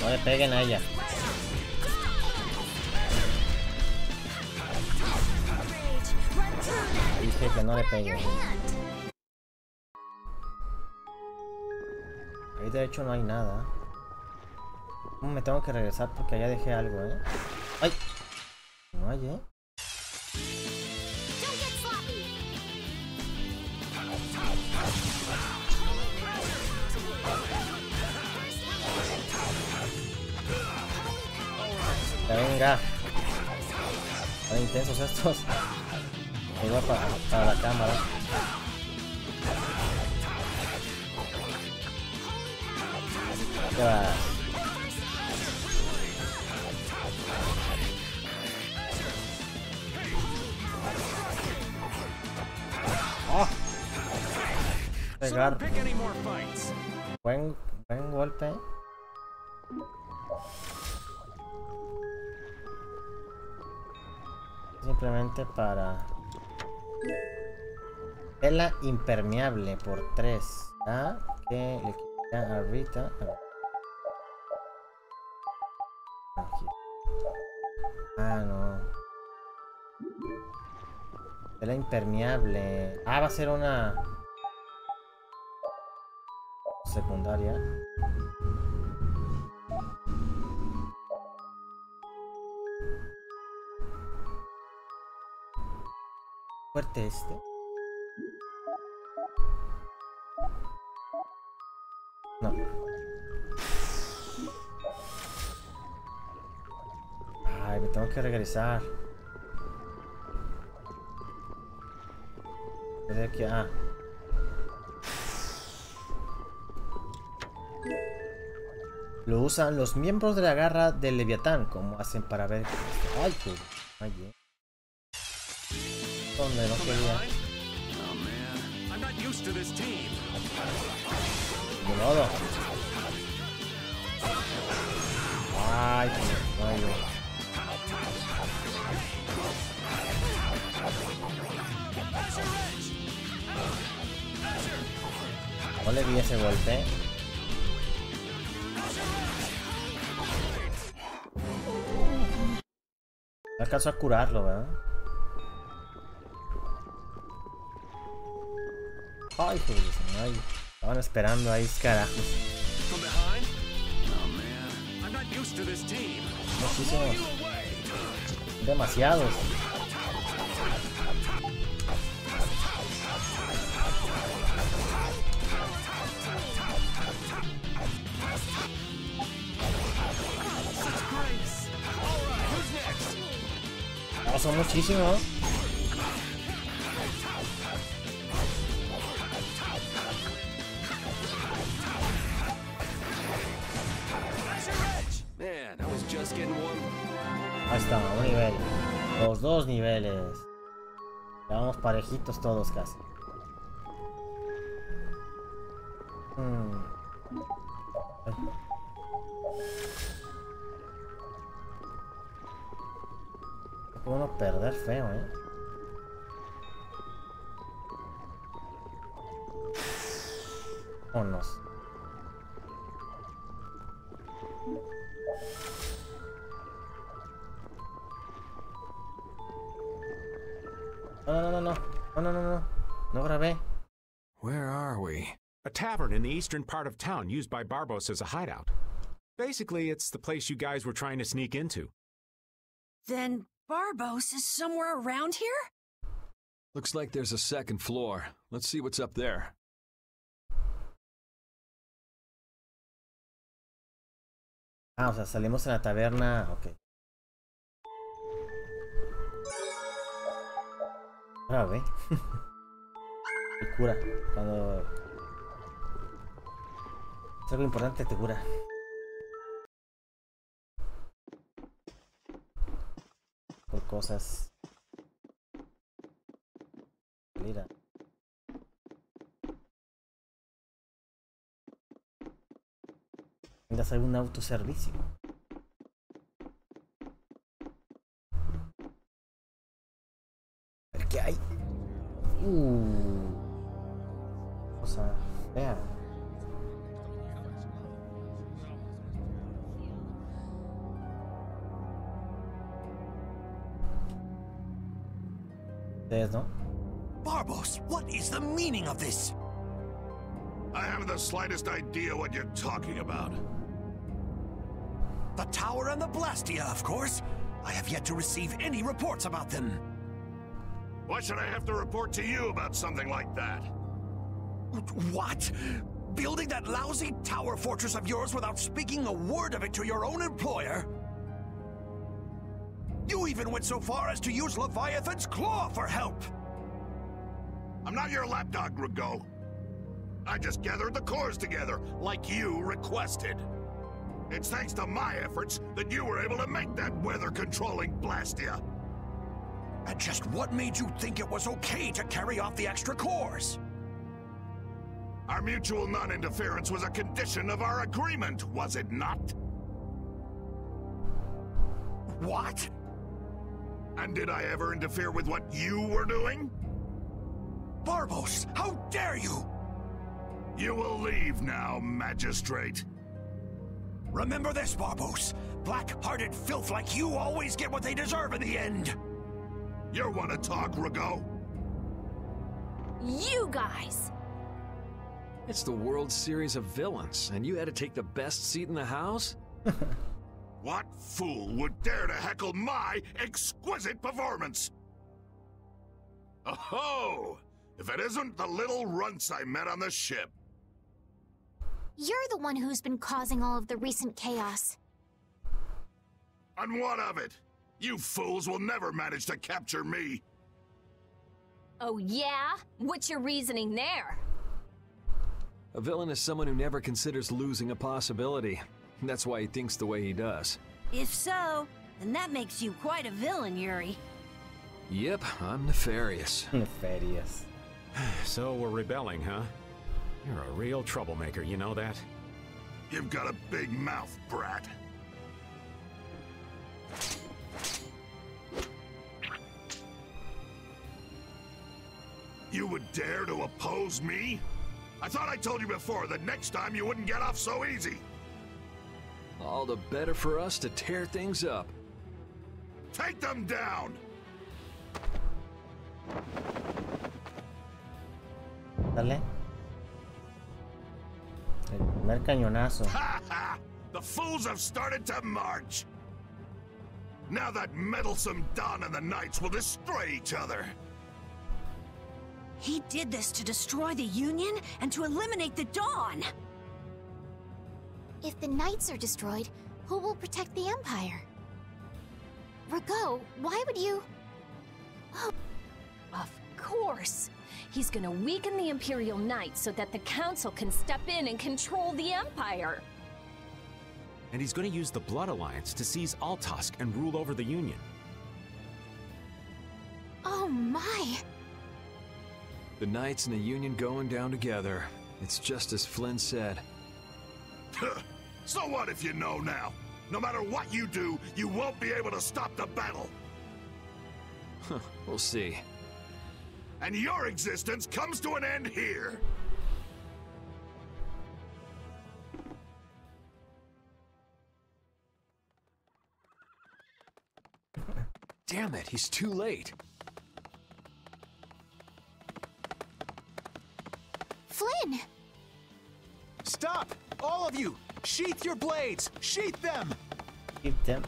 No le peguen a ella. Dije no le peguen. Ahí de hecho no hay nada. Me tengo que regresar porque allá dejé algo, ¿eh? ¡Ay! No hay, ¿eh? Venga. Están intensos estos. Ahí va para, para la cámara. Ya. Oh. Pegar. Buen, buen golpe. Simplemente para Tela impermeable por 3. ¿Ah? Que le quita a Rita. Ah, no. Tela impermeable. Ah, va a ser una... Secundaria. Fuerte este. No. Ay, me tengo que regresar. De aquí, ah. Lo usan los miembros de la garra del Leviatán, como hacen para ver. Ay. Ay. To this team. De. Ay. No le vi ese golpe. No alcanzó a curarlo, ¿verdad? Ay, joder, ay. Estaban esperando ahí, carajos. Muchísimos. Demasiados. Son. Está, un nivel. Los dos niveles. Ya vamos parejitos todos casi. Hmm. Puedo uno perder feo, eh. Vámonos. No, no, no, no. No, no, no, no. No grabé. Where are we? A tavern in the eastern part of town used by Barbos as a hideout. Basically, it's the place you guys were trying to sneak into. Then Barbos is somewhere around here? Looks like there's a second floor. Let's see what's up there. Ah, o sea, salimos en la taberna. Ok. Ah, ve. te cura. Cuando. Es algo importante, te cura. Por cosas. Mira. Vengas algún autoservicio. A ver qué hay. Uh. Cosa fea. Ustedes, ¿no? Barbos, what is the meaning of this? I haven't the slightest idea what you're talking about. The tower and the Blastia, of course. I have yet to receive any reports about them. Why should I have to report to you about something like that? What? Building that lousy tower fortress of yours without speaking a word of it to your own employer? You even went so far as to use Leviathan's Claw for help! I'm not your lapdog, Ragou. I just gathered the cores together, like you requested. It's thanks to my efforts that you were able to make that weather-controlling Blastia. And just what made you think it was okay to carry off the extra cores? Our mutual non-interference was a condition of our agreement, was it not? What? And did I ever interfere with what you were doing? Barbos, how dare you! You will leave now, Magistrate. Remember this, Barbos. Black-hearted filth like you always get what they deserve in the end. You want to talk, Ragou? You guys! It's the World Series of Villains, and you had to take the best seat in the house? what fool would dare to heckle my exquisite performance? Oh, if it isn't the little runts I met on the ship. You're the one who's been causing all of the recent chaos. And what of it? You fools will never manage to capture me. Oh, yeah? What's your reasoning there? A villain is someone who never considers losing a possibility. That's why he thinks the way he does. If so, then that makes you quite a villain, Yuri. Yep, I'm nefarious. Nefarious. So we're rebelling, huh? You're a real troublemaker, you know that? You've got a big mouth, brat. You would dare to oppose me? I thought I told you before that next time you wouldn't get off so easy. All the better for us to tear things up. Take them down! Dale. El primer cañonazo. Ha ha! The fools have started to march! Now that meddlesome Don and the Knights will destroy each other. He did this to destroy the Union and to eliminate the Don! If the Knights are destroyed, who will protect the Empire? Ragou, why would you... Oh. Of course! He's gonna weaken the Imperial Knights so that the Council can step in and control the Empire! And he's gonna use the Blood Alliance to seize Altosk and rule over the Union. Oh my! The Knights and the Union going down together. It's just as Flynn said. so what if you know now? No matter what you do, you won't be able to stop the battle. we'll see. And your existence comes to an end here. Damn it, he's too late. Flynn! Stop! All of you! Sheath your blades! Sheath them! Keep them.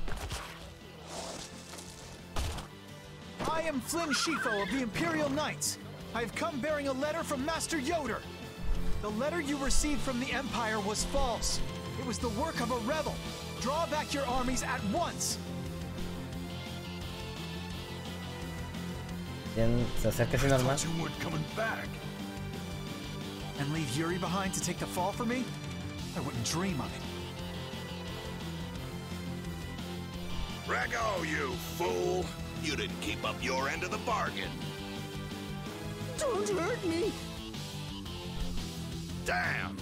I am Flynn Scifo of the Imperial Knights. I have come bearing a letter from Master Ioder. The letter you received from the Empire was false. It was the work of a rebel. Draw back your armies at once. Bien, se acerca así normal. And leave Yuri behind to take the fall for me? I wouldn't dream of it. Ragou, you fool! You didn't keep up your end of the bargain. Don't hurt me! Damn!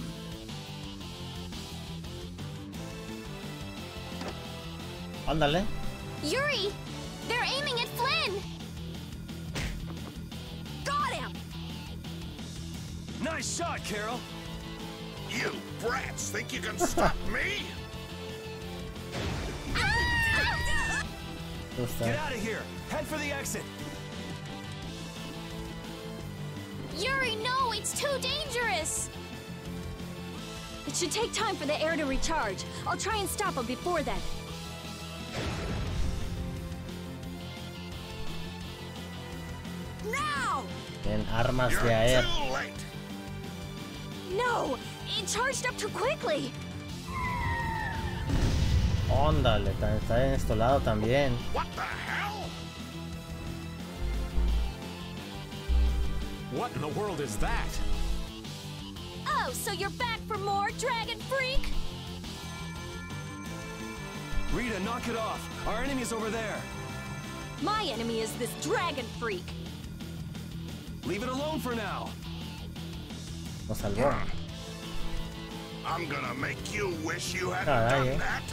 Ándale. Yuri! They're aiming at Flynn! Nice shot, Karol. You brats think you can stop me? Get out of here. Head for the exit. Yuri, no! It's too dangerous! It should take time for the air to recharge. I'll try and stop him before then. Now! Tienen armas You're de air. Too late. No! It charged up too quickly! Óndale, ta- está en este lado también. What the hell? What in the world is that? Oh, so you're back for more, Dragon Freak? Rita, knock it off. Our enemy's over there. My enemy is this Dragon Freak. Leave it alone for now. Nos salvó. I'm gonna make you wish you hadn't done eh. that.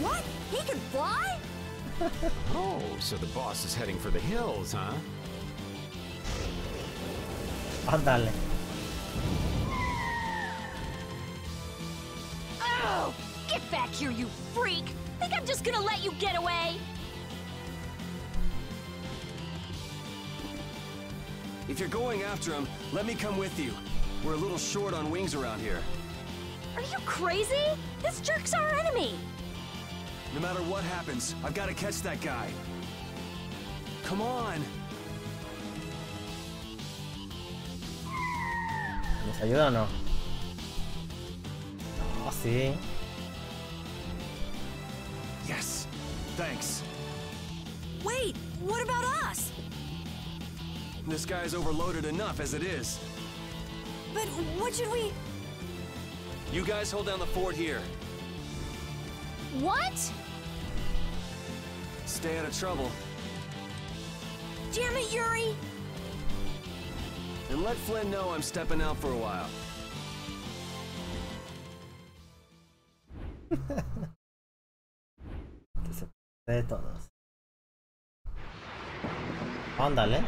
What? He can fly? Oh, so the boss is heading for the hills, huh? Ándale. Oh! Get back here, you freak! Think I'm just gonna let you get away? If you're going after him, let me come with you. We're a little short on wings around here. Are you crazy? This jerk's our enemy! No matter what happens, I've got to catch that guy. Come on. ¿Nos ayuda o no? Oh, sí. Yes. Thanks. Wait, what about us? This guy's overloaded enough as it is. But what should we... You guys hold down the fort here. What? Stay out of trouble. Damn it, Yuri! And let Flynn know I'm stepping out for a while. Que se todos. Ándale.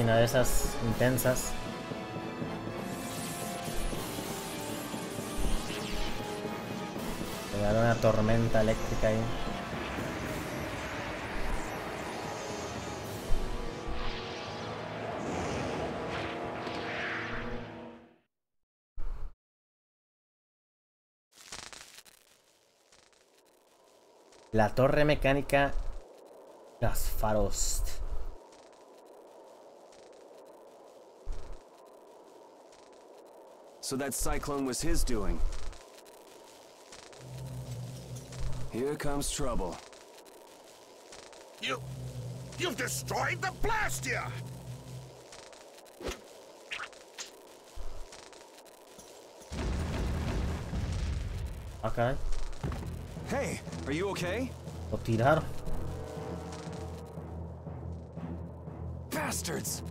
Máquina de esas intensas. Una tormenta eléctrica ahí. La torre mecánica Las Farost. So that cyclone was his doing. Here comes trouble. You... You've destroyed the Blastia! Okay. Hey, are you okay? Lo tiraron. bastards!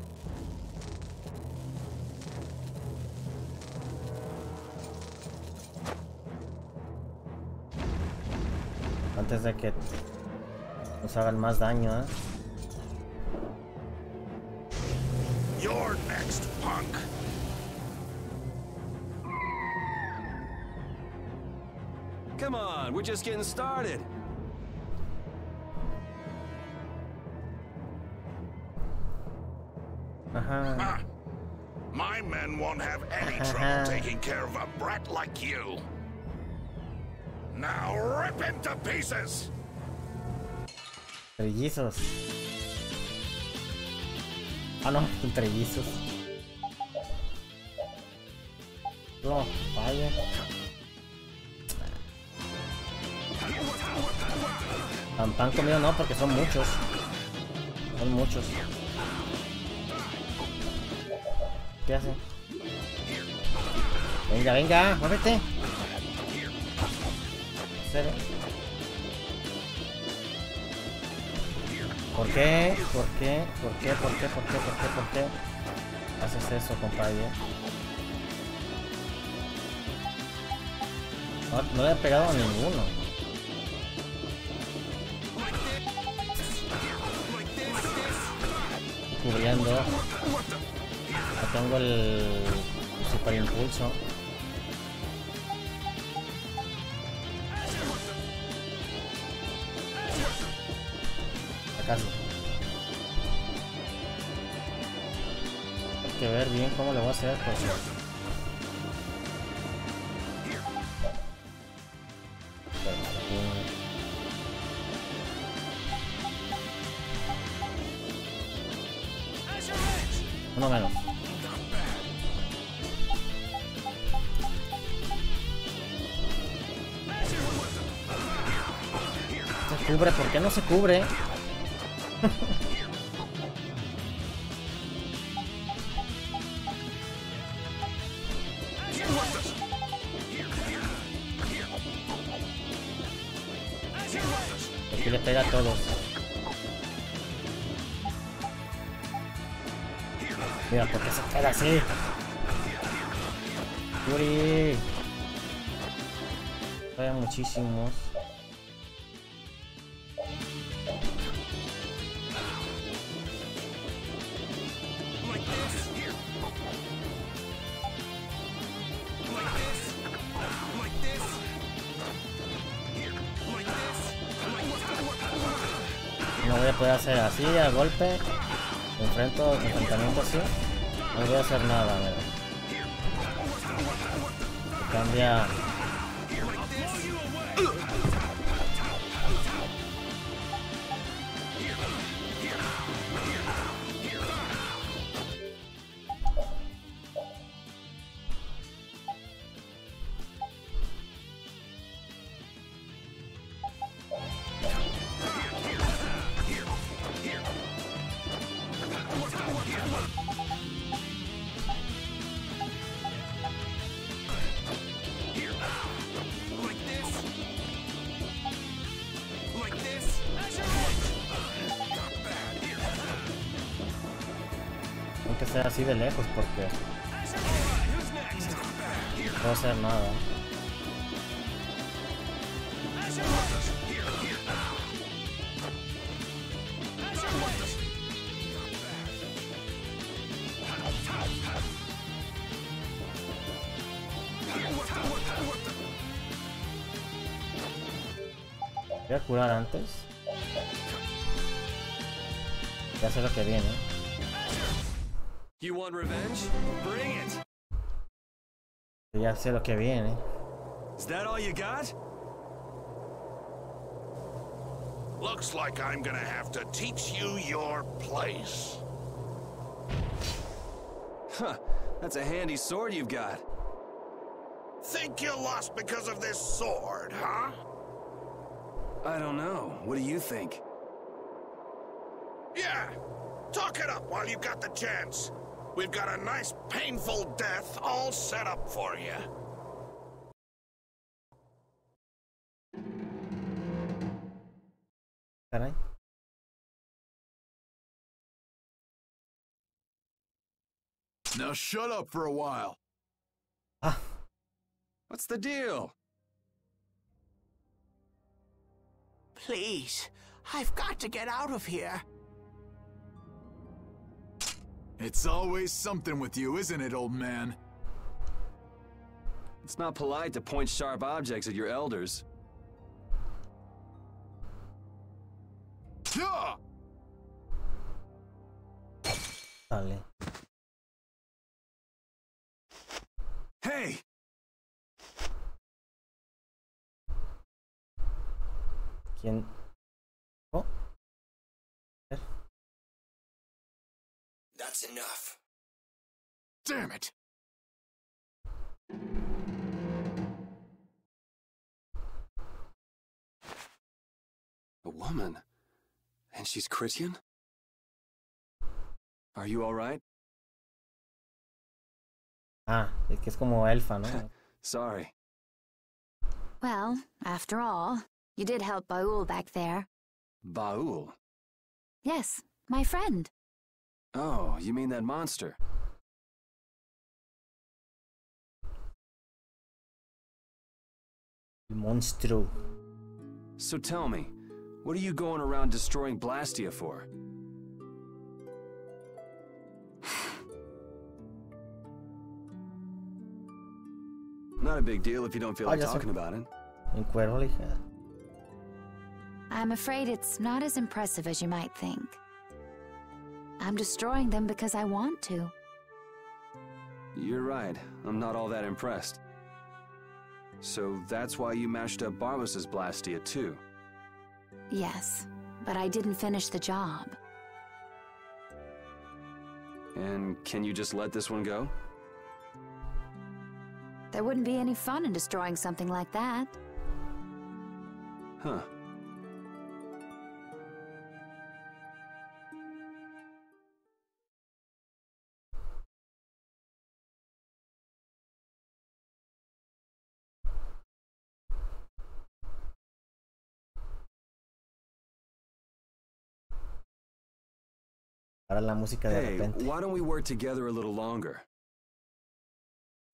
Antes de que nos hagan más daño, ¿eh? You're next, punk. Come on, we're just getting started. Ajá. My men won't have any trouble taking care of a brat like you. Now rip into pieces! Trellizos. Ah, no, trellizos. No, vaya. Pan, pan comido no, porque son muchos. Son muchos. ¿Qué hace? Venga, venga, muévete. ¿En serio? ¿Por qué? ¿Por qué? ¿Por qué? ¿Por qué? ¿Por qué? ¿Por qué? ¿Por qué? Haces eso, compadre. No, no le he pegado a ninguno. Cubriendo. No tengo el super impulso. Hay que ver bien cómo lo voy a hacer porque... Sí. Así de lejos porque no puedo hacer nada. Voy a curar antes. Ya sé lo que viene. You want revenge? Bring it! Ya sé lo que viene. Is that all you got? Looks like I'm gonna have to teach you your place. Huh, that's a handy sword you've got. Think you lost because of this sword, huh? I don't know. What do you think? Yeah. Talk it up while you've got the chance. We've got a nice, painful death all set up for you. Caray. Now shut up for a while. Ah. What's the deal? Please, I've got to get out of here. It's always something with you, isn't it, old man? It's not polite to point sharp objects at your elders. That's enough. Damn it! A woman? And she's Krityan? Are you alright? Ah, es que es como elfa, ¿no? Sorry. Well, after all, you did help Ba'ul back there. Ba'ul? Yes, my friend. Oh, you mean that monster? El monstruo. So tell me, what are you going around destroying Blastia for? Not a big deal if you don't feel like talking about it. Un cuervo, le dije. I'm afraid it's not as impressive as you might think. I'm destroying them because I want to. You're right. I'm not all that impressed. So that's why you mashed up Barbos's Blastia too. Yes, but I didn't finish the job. And can you just let this one go? There wouldn't be any fun in destroying something like that. Huh. Para la música de Hey, repente. why don't we work together a little longer?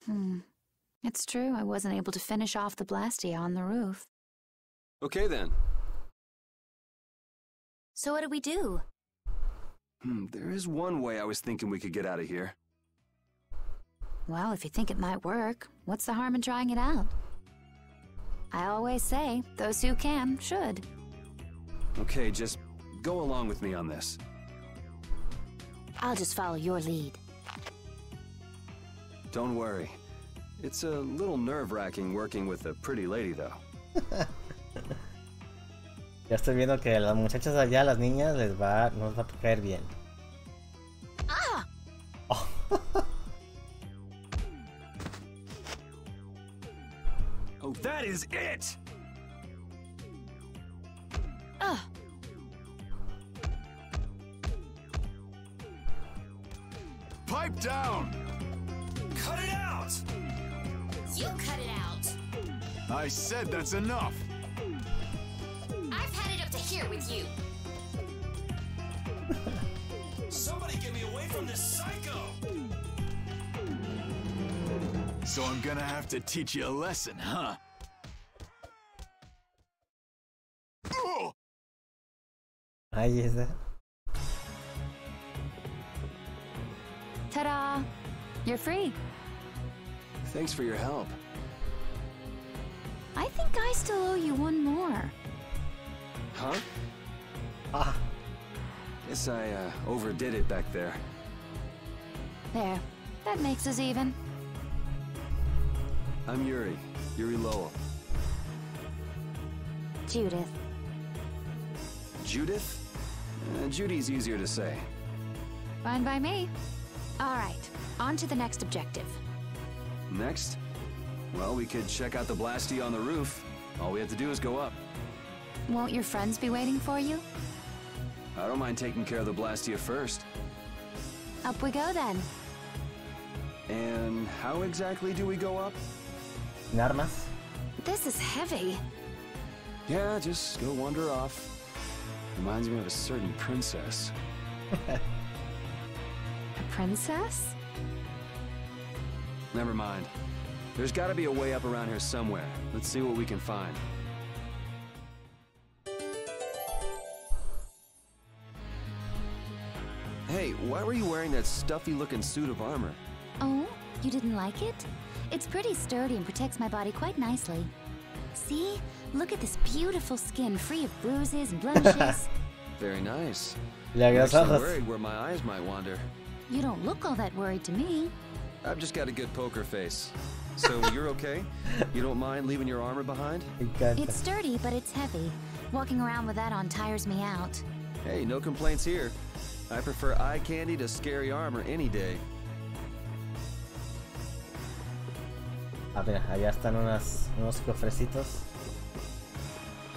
Hmm. It's true, I wasn't able to finish off the Blastia on the roof. Okay then. So what do we do? Hmm, there is one way I was thinking we could get out of here. Well, if you think it might work, what's the harm in trying it out? I always say, those who can, should. Okay, just go along with me on this. I'll just follow your lead. Don't worry. It's a little nerve-wracking working with a pretty lady, though. Ya estoy viendo que a las muchachas allá, a las niñas, les va, no les va a caer bien. Ah! Oh, that is it! Pipe down! Cut it out! You cut it out. I said that's enough. I've had it up to here with you. Somebody get me away from this psycho! So I'm gonna have to teach you a lesson, huh? Oh! Ahí Ta-da! You're free. Thanks for your help. I think I still owe you one more. Huh? Ah. Guess I uh, overdid it back there. There. That makes us even. I'm Yuri. Yuri Lowell. Judith. Judith? Uh, Judy's easier to say. Fine by me. All right, on to the next objective. Next? Well, we could check out the Blasty on the roof. All we have to do is go up. Won't your friends be waiting for you? I don't mind taking care of the Blastia first. Up we go then. And how exactly do we go up? Sin armas. This is heavy. Yeah, just go wander off. Reminds me of a certain princess. A princess? Never mind. There's gotta be a way up around here somewhere. Let's see what we can find. Hey, why were you wearing that stuffy looking suit of armor? Oh, you didn't like it? It's pretty sturdy and protects my body quite nicely. See? Look at this beautiful skin free of bruises and blemishes. Very nice. Le I'm actually agasas. worried where my eyes might wander. You don't look all that worried to me. I've just got a good poker face. So you're okay? You don't mind leaving your armor behind? It's sturdy, but it's heavy. Walking around with that on tires me out. Hey, no complaints here. I prefer eye candy to scary armor any day. A ver, allá están unas, unos cofrecitos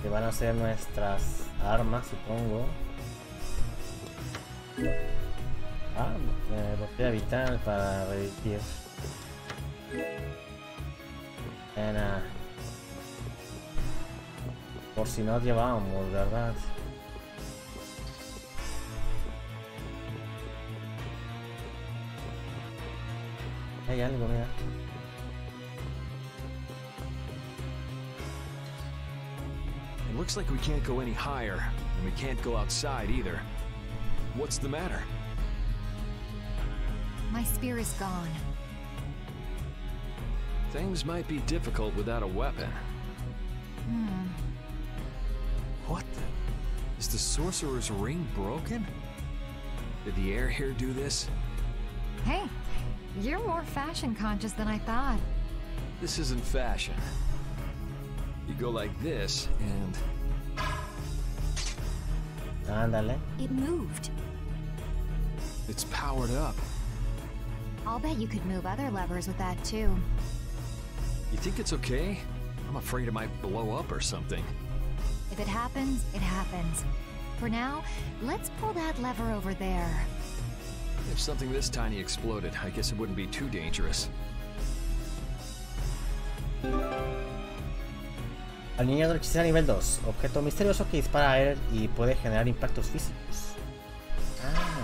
que van a ser nuestras armas, supongo. Ah, vital para revivir. Por si no ¿verdad? Hay algo, mira. It looks like we can't go any higher, and we can't go outside either. What's the matter? My spear is gone. Things might be difficult without a weapon. Hmm. What the? Is the sorcerer's ring broken? Did the air here do this? Hey, you're more fashion conscious than I thought. This isn't fashion. You go like this, and Ándale. It moved. it's powered up. I'll bet you could move other levers with that too. You think it's okay? I'm afraid it might blow up or something. If it happens, it happens. For now, let's pull that lever over there. If something this tiny exploded, I guess it wouldn't be too dangerous. Alineador hechicera nivel 2. Objeto misterioso que dispara aire y puede generar impactos físicos. Ah.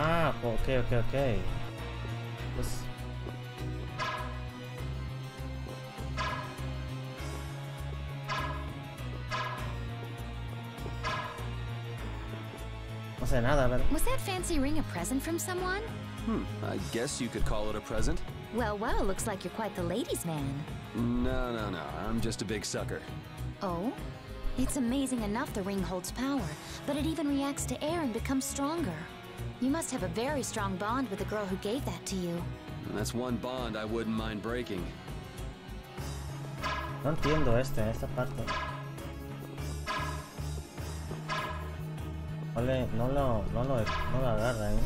Ah, ok, ok, ok. Pues... No sé nada, a. Was that fancy ring a present from someone? Hmm, I guess you could call it a present. Well, well, looks like you're quite the ladies' man. No, no, no. I'm just a big sucker. Oh? It's amazing enough the ring holds power, but it even reacts to air and becomes stronger. You must have a very strong bond with the girl who gave that to you. That's one bond I wouldn't mind breaking. No entiendo este, esta parte. No, le, no lo, no lo, no lo agarra, eh.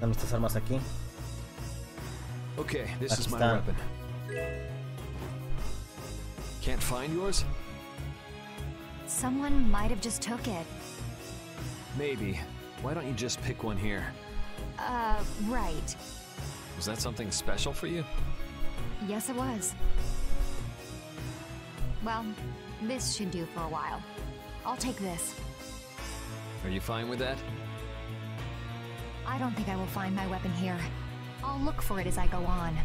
Dame estas armas aquí. Okay, this Aquí is my está. weapon. Can't find yours? Someone might have just took it. Maybe. Why don't you just pick one here? Uh, right. Was that something special for you? Yes, it was. Well, this should do for a while. I'll take this. Are you fine with that? I don't think I will find my weapon here. I'll look for it as I go on.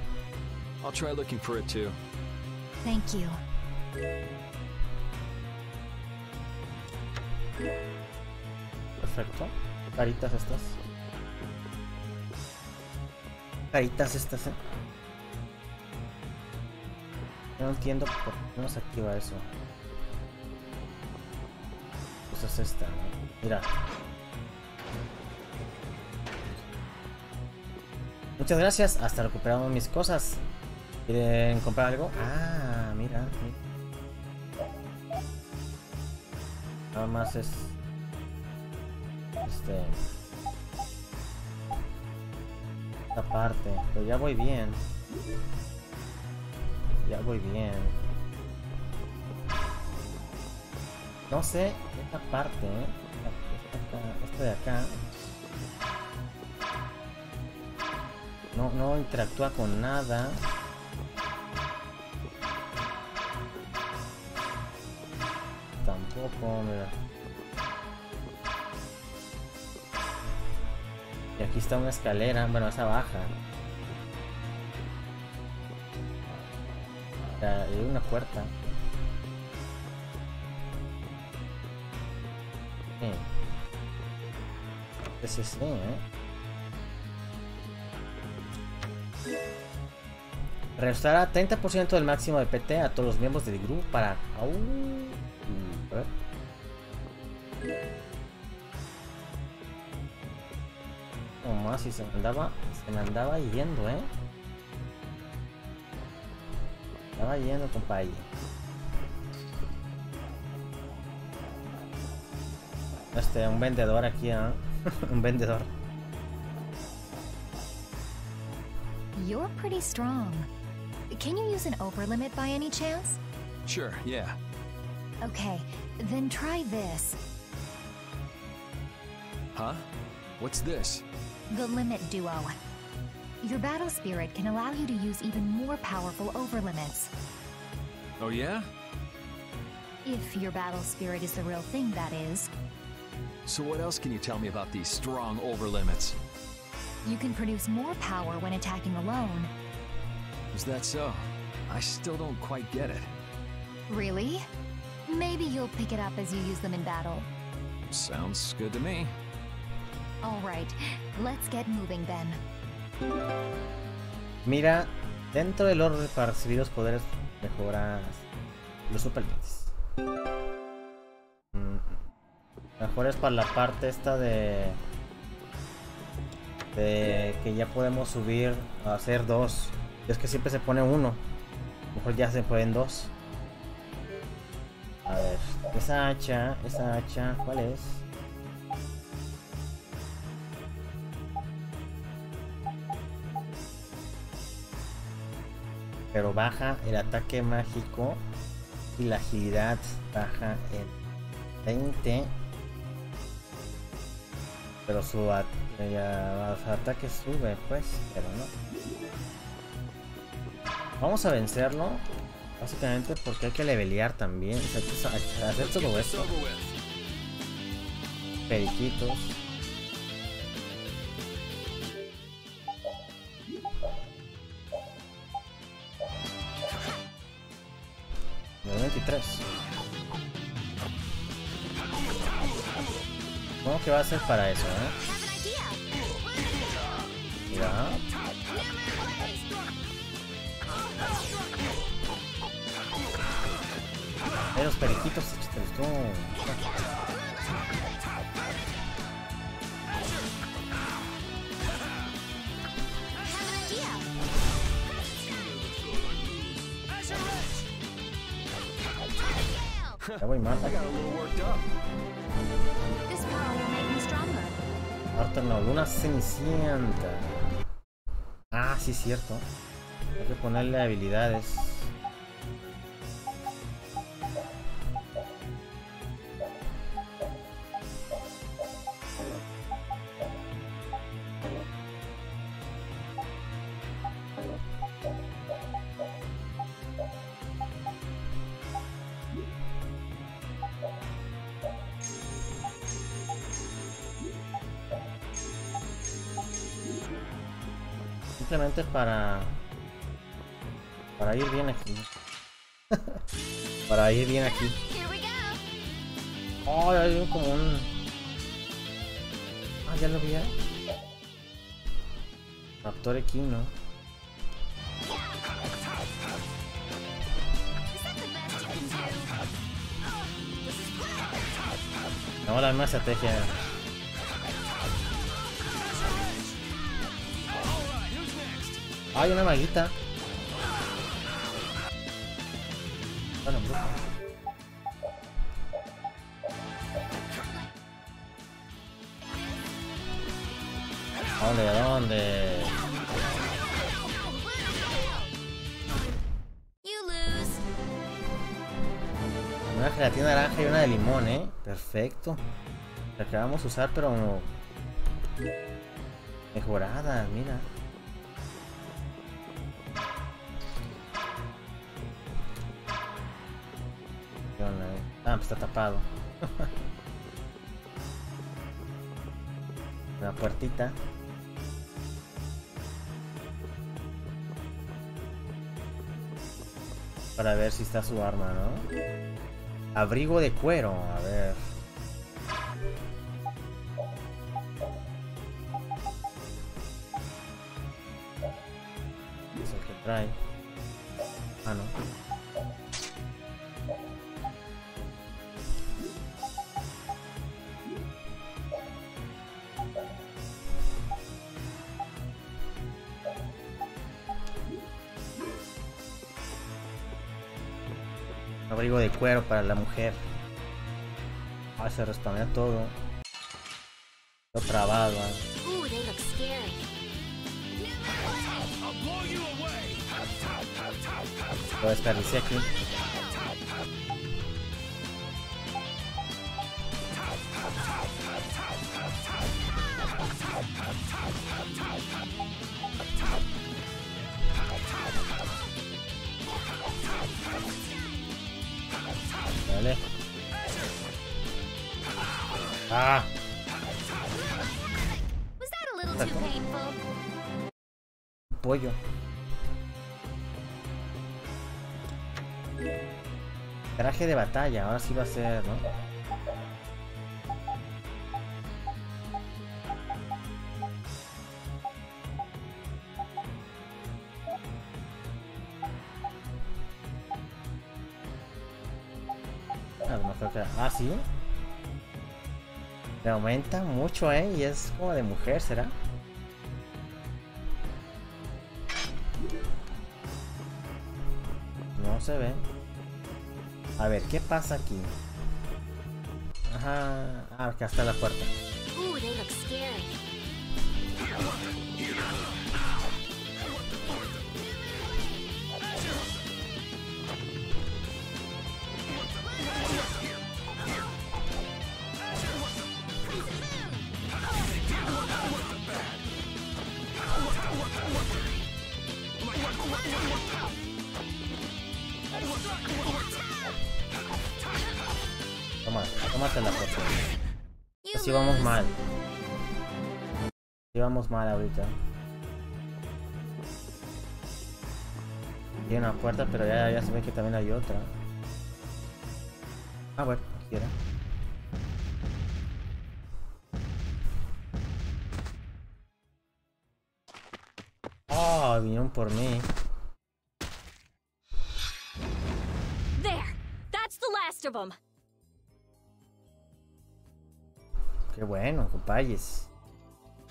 I'll try looking for it too. Thank you. Perfecto. Caritas estas. Caritas estas, eh. No entiendo por qué no se activa eso. Pues es esta. Mira. Muchas gracias. Hasta recuperamos mis cosas. ¿Quieren comprar algo? Ah, mira. Nada más es este esta parte pero ya voy bien. Ya voy bien. No sé esta parte ¿eh? esta, de acá. No no interactúa con nada. Tampoco mira aquí está una escalera, bueno, esa baja. Hay una puerta. Sí. Ese sí, ¿eh? Restaurar 30% del máximo de PT a todos los miembros del grupo para... si se me andaba, se me andaba yendo, ¿eh? Estaba yendo, compadre. Este, un vendedor aquí, ¿ah? un vendedor. You're pretty strong. Can you use an overlimit by any chance? Sure, yeah. Okay, then try this. Huh? What's this? The Limit Duo. Your battle spirit can allow you to use even more powerful overlimits. Oh yeah? If your battle spirit is the real thing, that is. So what else can you tell me about these strong overlimits? You can produce more power when attacking alone. Is that so? I still don't quite get it. Really? Maybe you'll pick it up as you use them in battle. Sounds good to me. Alright, let's get moving then. Mira, dentro del orden para recibir los poderes mejoras los superlimites. Mm, Mejores para la parte esta de de que ya podemos subir a hacer dos. Es que siempre se pone uno. Mejor ya se pueden dos. A ver, esa hacha, esa hacha, ¿cuál es? Pero baja el ataque mágico y la agilidad baja en 20. Pero su, su ataque sube, pues, pero no. Vamos a vencerlo. Básicamente porque hay que levelear también. O sea, hay hacer todo esto. Periquitos. Va a ser para eso, ¿eh? Mira. Eh, los periquitos, échatelos tú. Ya voy mal. Ahorita no, luna cenicienta. Ah, sí, cierto. Hay que ponerle habilidades. Para... Para ir bien aquí. para ir bien aquí. Oh, hay como un... Ah, ya lo vi. ¿eh? Equino. No, la misma estrategia. Hay una maguita. Bueno, brujo. ¿A dónde? ¿A dónde? Una gelatina naranja y una de limón, ¿eh? Perfecto. La que vamos a usar, pero... Mejorada, mira. tapado. Una puertita. Para ver si está su arma, ¿no? Abrigo de cuero, a ver. Cuero para la mujer. Ah, se respondía todo. Lo trabado. scary. Lo desperdicié aquí. Ahora sí va a ser, ¿no? A lo mejor que- Ah, sí. Le aumenta mucho, ¿eh? Y es como de mujer, ¿será? A ver, ¿qué pasa aquí? Ajá. Ah, acá está la puerta. Ooh, they look scary. Toma, tómate la puerta. Así vamos mal. Así vamos mal ahorita. Tiene una puerta, pero ya, ya se ve que también hay otra. Ah, bueno, aquí era. Oh, vinieron por mí. There! That's the last of them! Qué bueno, compadres.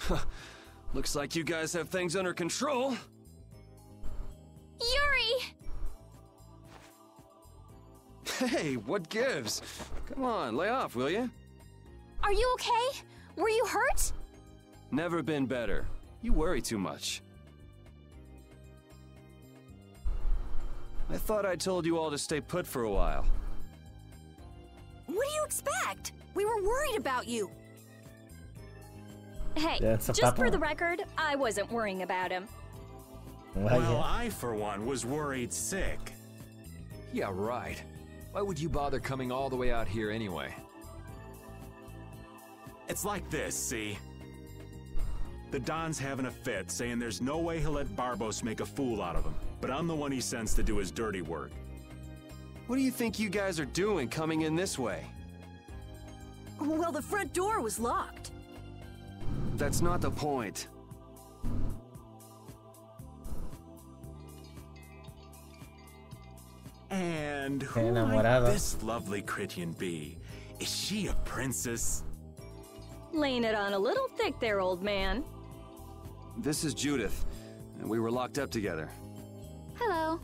Looks like you guys have things under control. Yuri! Hey, what gives? Come on, lay off, will you? Are you okay? Were you hurt? Never been better. You worry too much. I thought I told you all to stay put for a while. What do you expect? We were worried about you. Hey, Yeah, just for the record, I wasn't worrying about him. Well, I, for one, was worried sick. Yeah, right. Why would you bother coming all the way out here anyway? It's like this, see? The Don's having a fit, saying there's no way he'll let Barbos make a fool out of him. But I'm the one he sends to do his dirty work. What do you think you guys are doing coming in this way? Well, the front door was locked. That's not the point. And who might this lovely Krityan be? Is she a princess? Laying it on a little thick there, old man. This is Judith, and we were locked up together. Hello.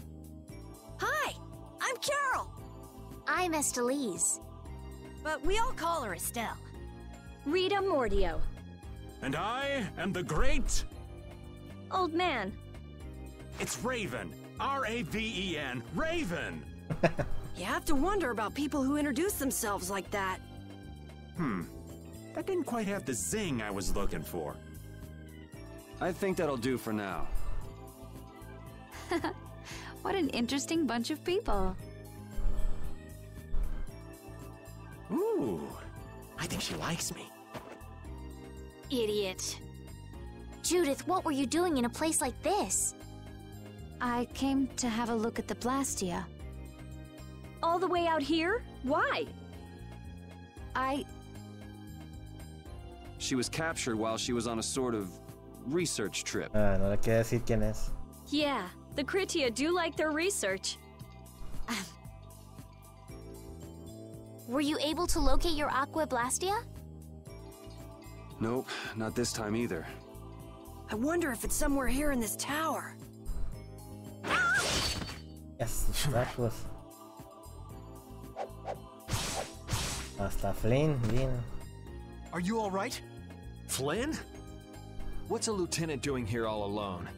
Hi, I'm Karol. I'm Estellise. But we all call her Estelle. Rita Mordio. And I am the great. Old man. It's Raven. R A V E N. Raven! You have to wonder about people who introduce themselves like that. Hmm. That didn't quite have the zing I was looking for. I think that'll do for now. what an interesting bunch of people. Ooh. I think she likes me. Idiot. Judith, what were you doing in a place like this? I came to have a look at the Blastia. All the way out here? Why? I. She was captured while she was on a sort of research trip. Ah, no le quiere decir quién es. Yeah, the Krityan do like their research. Were you able to locate your Aqua Blastia? Nope, not this time either. I wonder if it's somewhere here in this tower. Yes, that was. Hasta Flynn vino. Are you all right? Flynn? What's a lieutenant doing here all alone?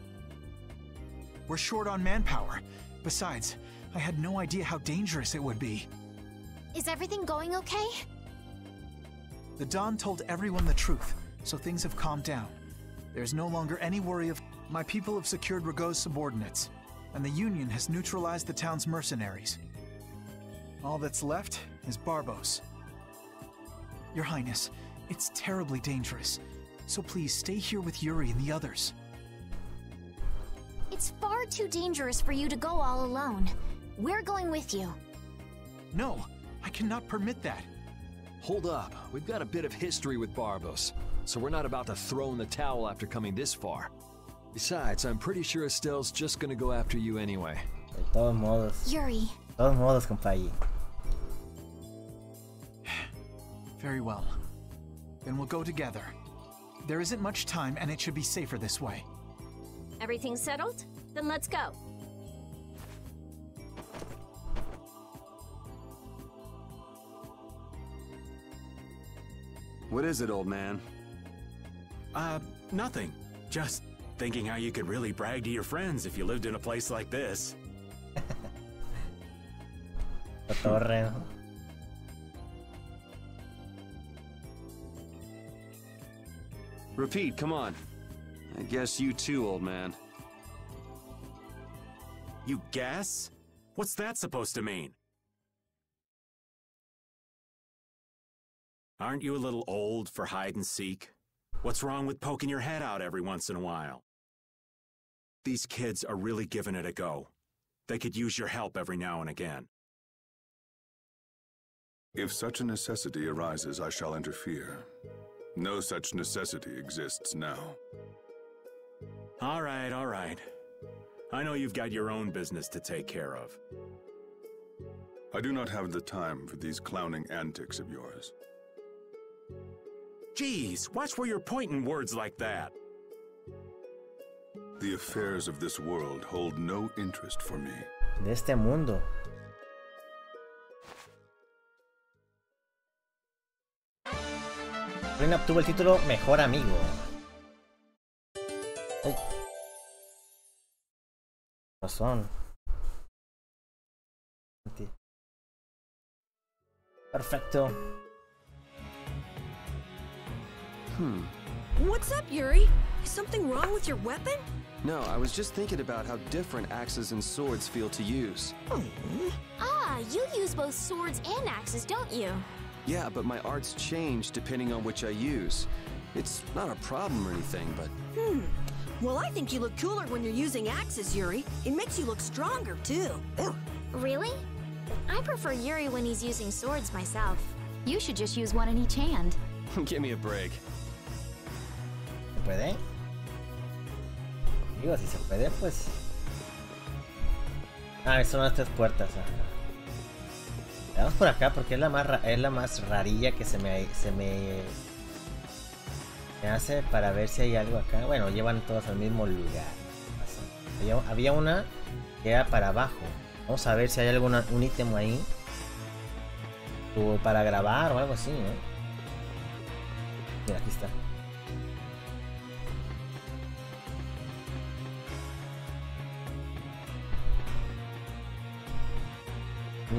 We're short on manpower. Besides, I had no idea how dangerous it would be. Is everything going okay? The Don told everyone the truth, so things have calmed down. There's no longer any worry of. My people have secured Ragou's subordinates, and the Union has neutralized the town's mercenaries. All that's left is Barbos. Your Highness, it's terribly dangerous, so please stay here with Yuri and the others. It's far too dangerous for you to go all alone. We're going with you. No, I cannot permit that. Hold up, we've got a bit of history with Barbos, so we're not about to throw in the towel after coming this far. Besides, I'm pretty sure Estelle's just gonna go after you anyway. De todos modos. Yuri. De todos modos, compañía. Very well. Then we'll go together. There isn't much time, and it should be safer this way. Everything settled? Then let's go. What is it, old man? Uh, nothing. Just thinking how you could really brag to your friends if you lived in a place like this. La torre. Repeat, come on. I guess you too, old man. You guess? What's that supposed to mean? Aren't you a little old for hide and seek? What's wrong with poking your head out every once in a while? These kids are really giving it a go. They could use your help every now and again. If such a necessity arises, I shall interfere. No such necessity exists now. All right, all right. I know you've got your own business to take care of. I do not have the time for these clowning antics of yours. Geez, watch where you're pointing words like that. The affairs of this world hold no interest for me. De este mundo. Flynn obtuvo el título Mejor Amigo. Ay. Razón. Perfecto. Hmm. What's up, Yuri? Is something wrong with your weapon? No, I was just thinking about how different axes and swords feel to use. Ah, you use both swords and axes, don't you? Yeah, but my arts change depending on which I use. It's not a problem or anything, but Hmm. Well, I think you look cooler when you're using axes, Yuri. It makes you look stronger, too. Really? I prefer Yuri when he's using swords myself. You should just use one in each hand. give me a break. ¿Se puede? Digo, si se puede, pues. Ah, son las tres puertas. ajá. Vamos por acá porque es la más es la más rarilla que se me se me hace para ver si hay algo acá. Bueno, llevan todos al mismo lugar. Había, una que era para abajo. Vamos a ver si hay alguna un ítem ahí. O para grabar o algo así, ¿eh? Mira, aquí está.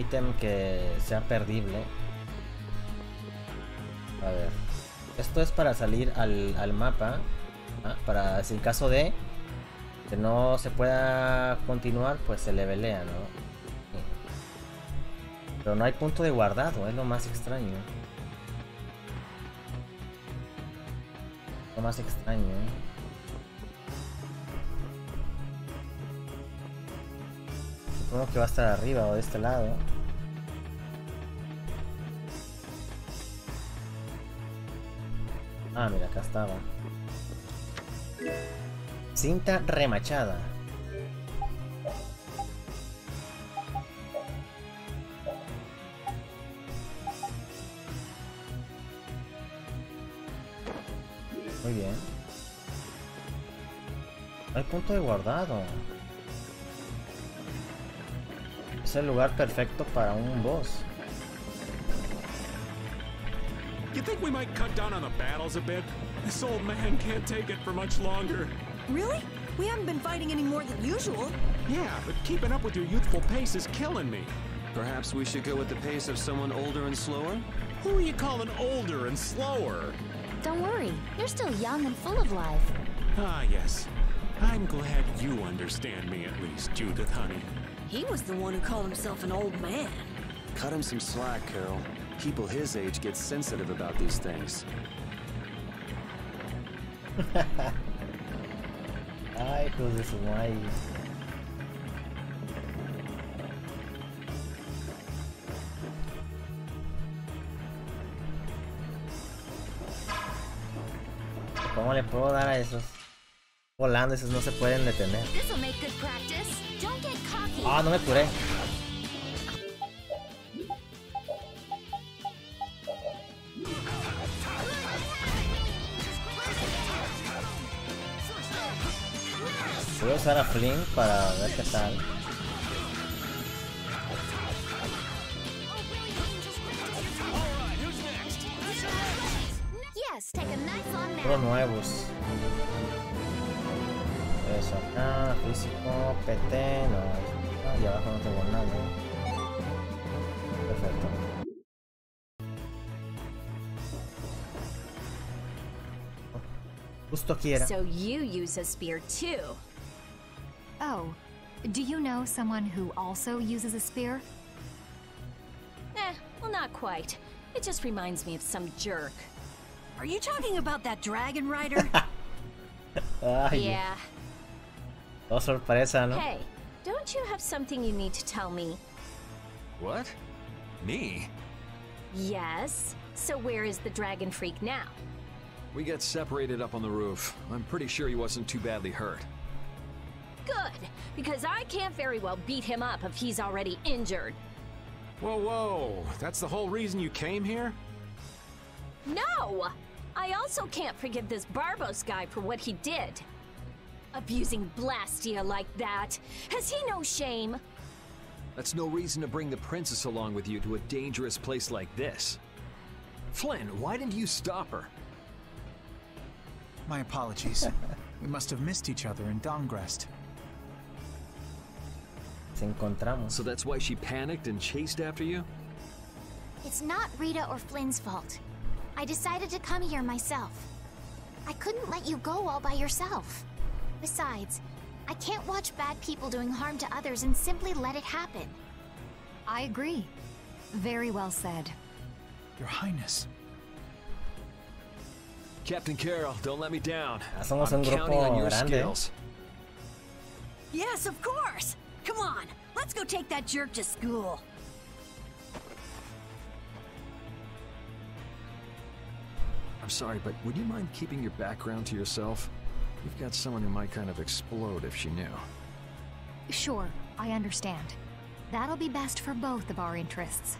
Ítem que sea perdible. A ver. Esto es para salir al, al mapa. ah, Para si en caso de que no se pueda continuar, pues se levelea, ¿no? Pero no hay punto de guardado, es lo más extraño. Lo más extraño. Supongo que va a estar arriba o de este lado. Ah, mira, acá estaba. Cinta remachada. Muy bien. Hay punto de guardado. Es el lugar perfecto para un boss. You think we might cut down on the battles a bit? This old man can't take it for much longer. Really? We haven't been fighting any more than usual. Yeah, but keeping up with your youthful pace is killing me. Perhaps we should go with the pace of someone older and slower? Who are you calling older and slower? Don't worry, you're still young and full of life. Ah, yes. I'm glad you understand me at least, Judith, honey. He was the one who called himself an old man. Cut him some slack, Karol. People his age get sensitive about these things. Ay, pues de su madre. ¿Cómo le puedo dar a esos? Volando, esos no se pueden detener. This'll make good practice. Don't get cocky. Ah, no me curé. Voy a usar a Flynn para ver qué tal. Nap. nuevos. Eso acá, físico, PT, no. Ah, y abajo no tengo nada. Perfecto. So you use a spear too. Oh, do you know someone who also uses a spear? Eh, well, not quite. It just reminds me of some jerk. Are you talking about that dragon rider? Ay, yeah. Oh, sorpresa, ¿no? Hey, don't you have something you need to tell me? What? Me? Yes. So where is the dragon freak now? We got separated up on the roof. I'm pretty sure he wasn't too badly hurt. Good, because I can't very well beat him up if he's already injured. Whoa, whoa. That's the whole reason you came here? No! I also can't forgive this Barbos guy for what he did. Abusing Blastia like that. Has he no shame? That's no reason to bring the princess along with you to a dangerous place like this. Flynn, why didn't you stop her? My apologies. we must have missed each other in Dahngrest. Se encontramos. So that's why she panicked and chased after you? It's not Rita or Flynn's fault. I decided to come here myself. I couldn't let you go all by yourself. Besides, I can't watch bad people doing harm to others and simply let it happen. I agree. Very well said. Your Highness. Captain Karol, don't let me down. Ah, somos I'm un counting on your grande. skills. yes, of course. Come on, let's go take that jerk to school. I'm sorry, but would you mind keeping your background to yourself? You've got someone who might kind of explode if she knew. Sure, I understand. That'll be best for both of our interests.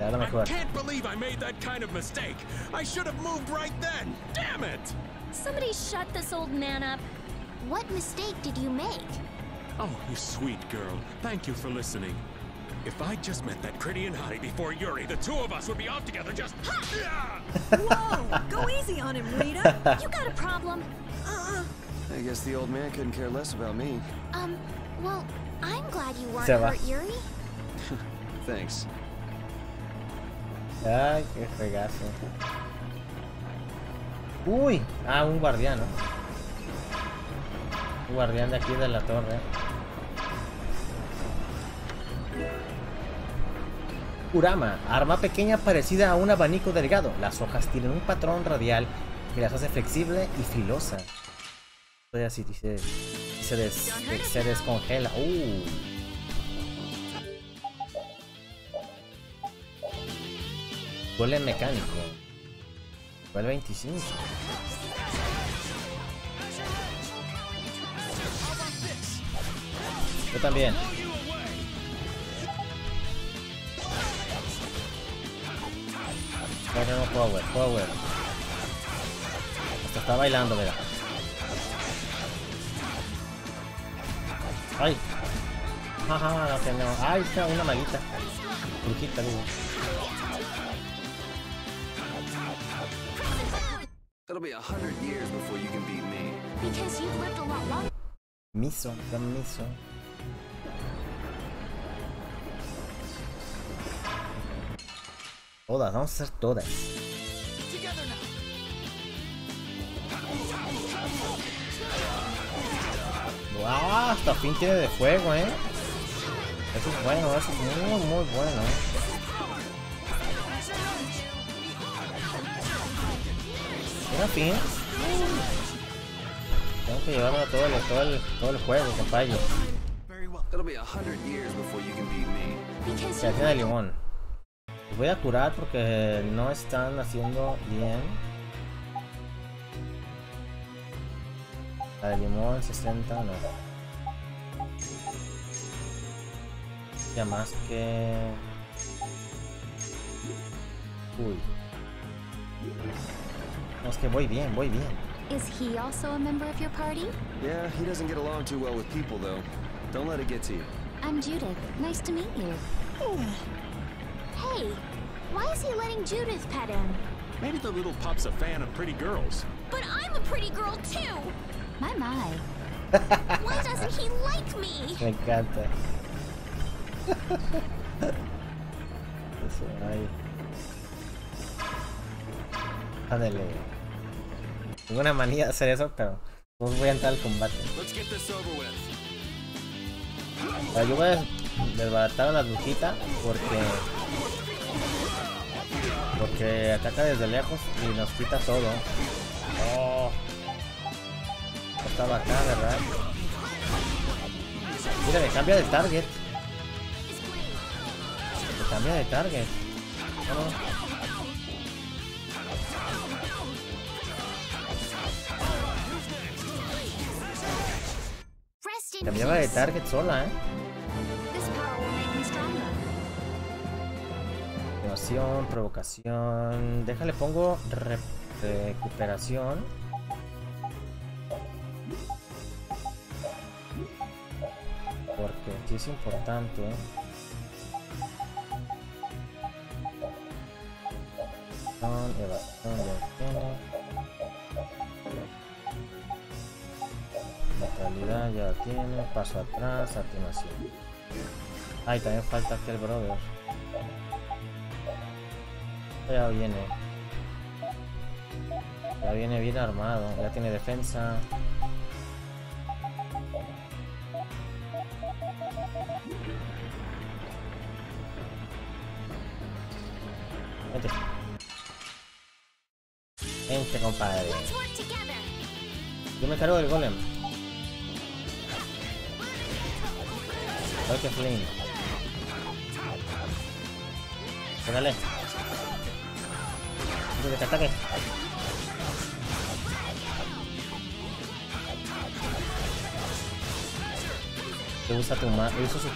I can't believe I made that kind of mistake. I should have moved right then. Damn it! Somebody shut this old man up. What mistake did you make? Oh, you sweet girl. Thank you for listening. If I just met that pretty and hottie before Yuri, the two of us would be off together just. Ha! Whoa, go easy on him, Rita. You got a problem? Uh-uh. I guess the old man couldn't care less about me. Um, well, I'm glad you weren't Se va. hurt, Yuri. Thanks. Ay, qué fregazo. Uy, ah, un guardián, ¿no? Un guardián de aquí de la torre. Urama, arma pequeña parecida a un abanico delgado. Las hojas tienen un patrón radial que las hace flexible y filosa. Estoy así, dice, se, des- se descongela. Uh. Golem mecánico. Nivel 25. Yo también. No tengo power, power. Hasta está bailando, mira. Ay. Ajá, no, que no. Ay, está una malita. Brujita, digo. It'll be a hundred years before you can beat me. Because you've lived a lot longer. Miso, dame miso. Todas, vamos a hacer todas. ¡Wow! Hasta fin tiene de fuego, ¿eh? Eso es bueno, eso es muy, muy bueno. Fin. Tengo que llevarme todo el, todo el, todo el juego, compañero. Tiene de limón. Voy a curar porque no están haciendo bien. La de limón 60 no. Ya más que. Uy. No, es que voy bien, voy bien. Is he also a member of your party? Yeah, he doesn't get along too well with people, though. Don't let it get to you. I'm Judith. Nice to meet you. Hey, why is he letting Judith pet him? Maybe the little pup's a fan of pretty girls. But I'm a pretty girl too! My, my. Why doesn't he like me? Me encanta. Eso, ahí. Ándale. Tengo una manía de hacer eso, pero no voy a entrar al combate. Ahora, yo voy a desbaratar a la brujita porque porque ataca desde lejos y nos quita todo. Oh. Estaba acá, ¿verdad? Mira, me cambia de target. Me cambia de target. Oh. Cambiaba de target sola, ¿eh? Activación, provocación. Déjale, pongo re- recuperación. Porque aquí es importante. ¿eh? Evasión, evasión, ya tiene. Mentalidad ya tiene. Paso atrás, activación. Ay, también falta aquel brother. Ya viene. Ya viene bien armado. Ya tiene defensa.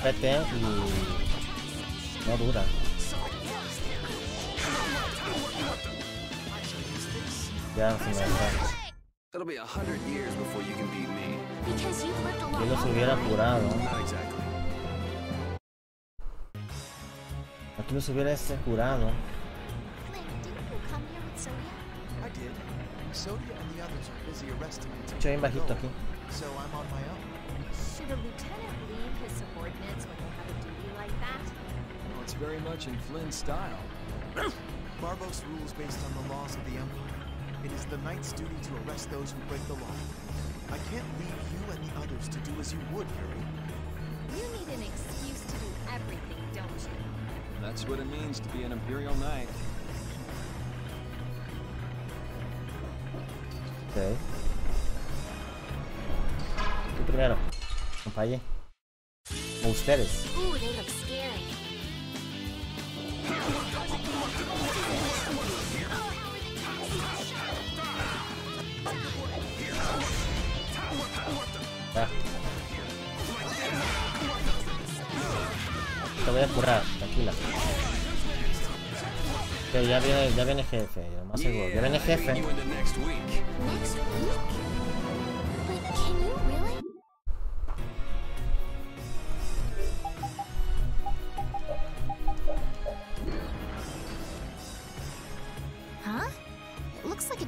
Y no dura. Ya no se me deja. Yo los hubiera curado. Aquí los hubiera este curado. Estoy bien bajito aquí. So I'm on my own. Should a lieutenant leave his subordinates when they have a duty like that? Well, it's very much in Flynn's style. Barbos rules based on the laws of the Empire. It is the Knight's duty to arrest those who break the law. I can't leave you and the others to do as you would, Yuri. You need an excuse to do everything, don't you? That's what it means to be an Imperial Knight. Ok. Tú No fallé. O ustedes. Ah. Te voy a curar, tranquila. Ya viene, ya viene jefe, más seguro. Ya viene jefe.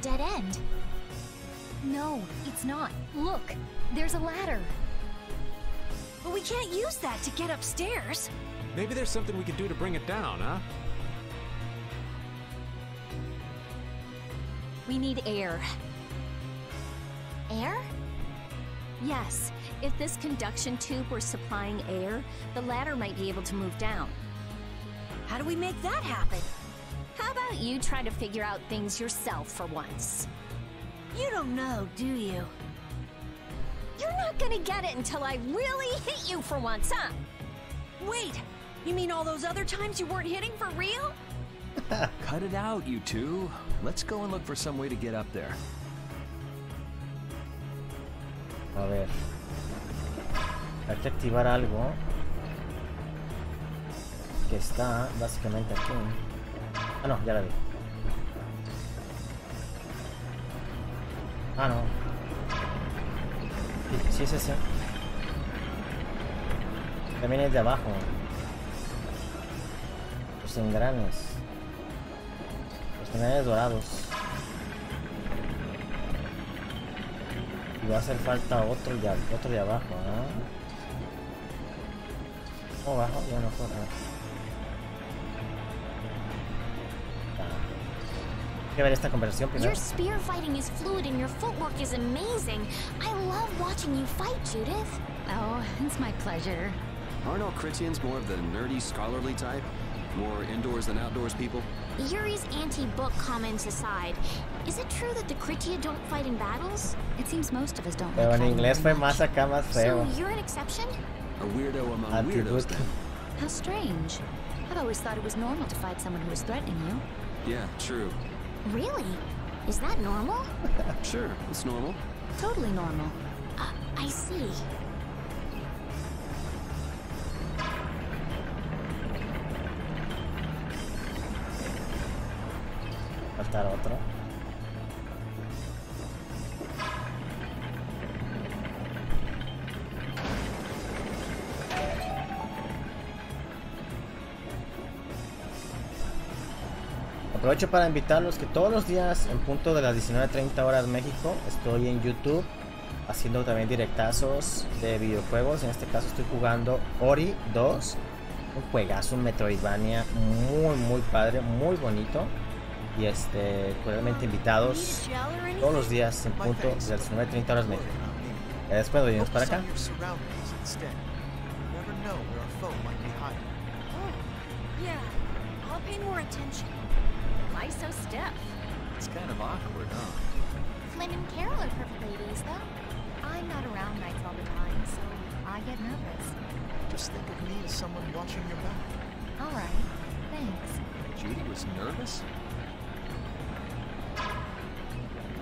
Dead end. No, it's not. Look, there's a ladder. But we can't use that to get upstairs. Maybe there's something we can do to bring it down, huh? We need air. Air? Yes, if this conduction tube were supplying air, the ladder might be able to move down. How do we make that happen? How about you try to figure out things yourself for once? You don't know, do you? You're not gonna get it until I really hit you for once, huh? Wait, you mean all those other times you weren't hitting for real? Cut it out, you two. Let's go and look for some way to get up there. A ver. Hay que activar algo. Que está básicamente aquí. Ah, no, ya la vi. Ah, no. Sí, sí es ese. También es de abajo. Los engranes. Los engranes dorados. Y va a hacer falta otro de, otro de abajo, ¿no? ¿Cómo bajo? Ya no puedo. Que ver esta conversación primero. Your spear fighting is fluid and your footwork is amazing. I love watching you fight, Judith. Oh, it's my pleasure. Aren't all Krityans more of the nerdy, scholarly type? More indoors than outdoors people? Yuri's anti-book comments aside, is it true that the Krityan don't fight in battles? It seems most of us don't Pero en inglés fue más acá, más feo. So you're an exception? A weirdo among Anti-book. weirdos, then. How strange. I've always thought it was normal to fight someone who was threatening you. Yeah, true. Really? Is that normal? Sure, it's normal. Totally normal. Uh, I see. Faltar otro. Aprovecho para invitarlos que todos los días en punto de las 19.30 horas México estoy en YouTube haciendo también directazos de videojuegos. En este caso estoy jugando Ori 2, un juegazo, un Metroidvania muy muy padre, muy bonito. Y este, realmente invitados todos los días en punto de las 19.30 horas México. Ya después venimos para acá. Oh, yeah. I'll pay more attention. Why so stiff? It's kind of awkward, huh? Flynn and Karol are perfect ladies, though. I'm not around knights all the time, so I get nervous. Just think of me as someone watching your back. All right, thanks. Judy was nervous?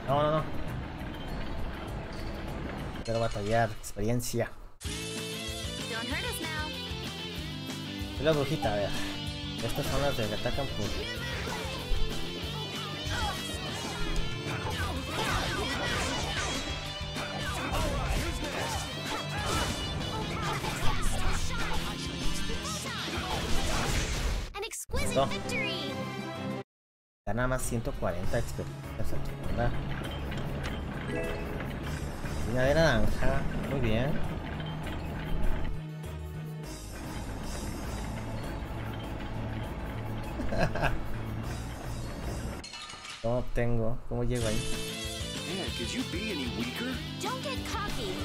No, no, no. Quiero batallar, experiencia. Don't hurt us now. Soy la brujita, a ver. Estas son las de que atacan por. Da nada más 140 experiencias. ¿verdad? Una de naranja. Muy bien. ¿Cómo obtengo? ¿Cómo llego ahí? Man, could you be any weaker? Don't get cocky.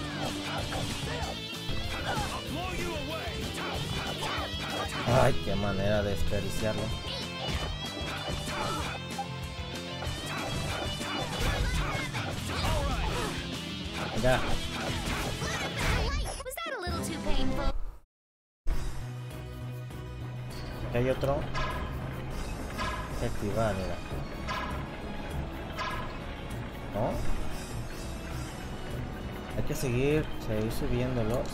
Ay, qué manera de desperdiciarlo. Ya. Aquí hay otro. Activar, mira. ¿No? Hay que seguir, seguir subiéndolos.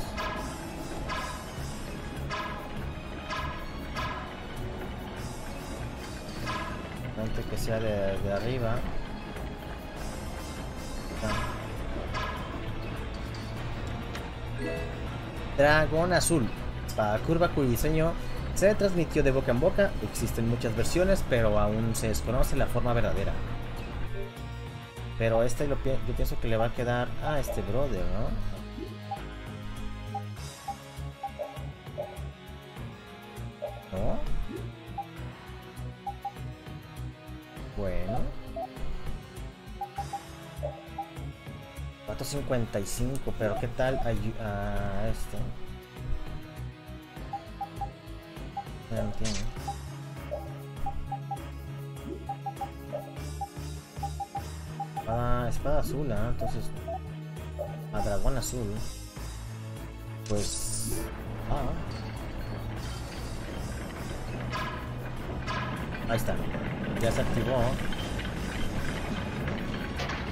Sea de, arriba. Dragón azul. Espada curva cuyo diseño se transmitió de boca en boca. Existen muchas versiones, pero aún se desconoce la forma verdadera. Pero este lo yo pienso que le va a quedar a este brother. Bueno. 4.55, pero ¿qué tal a, a este? No entiendo. Espada, espada azul, ¿ah? Entonces. A dragón azul. Pues. Ah. Ahí está. Ya se activó.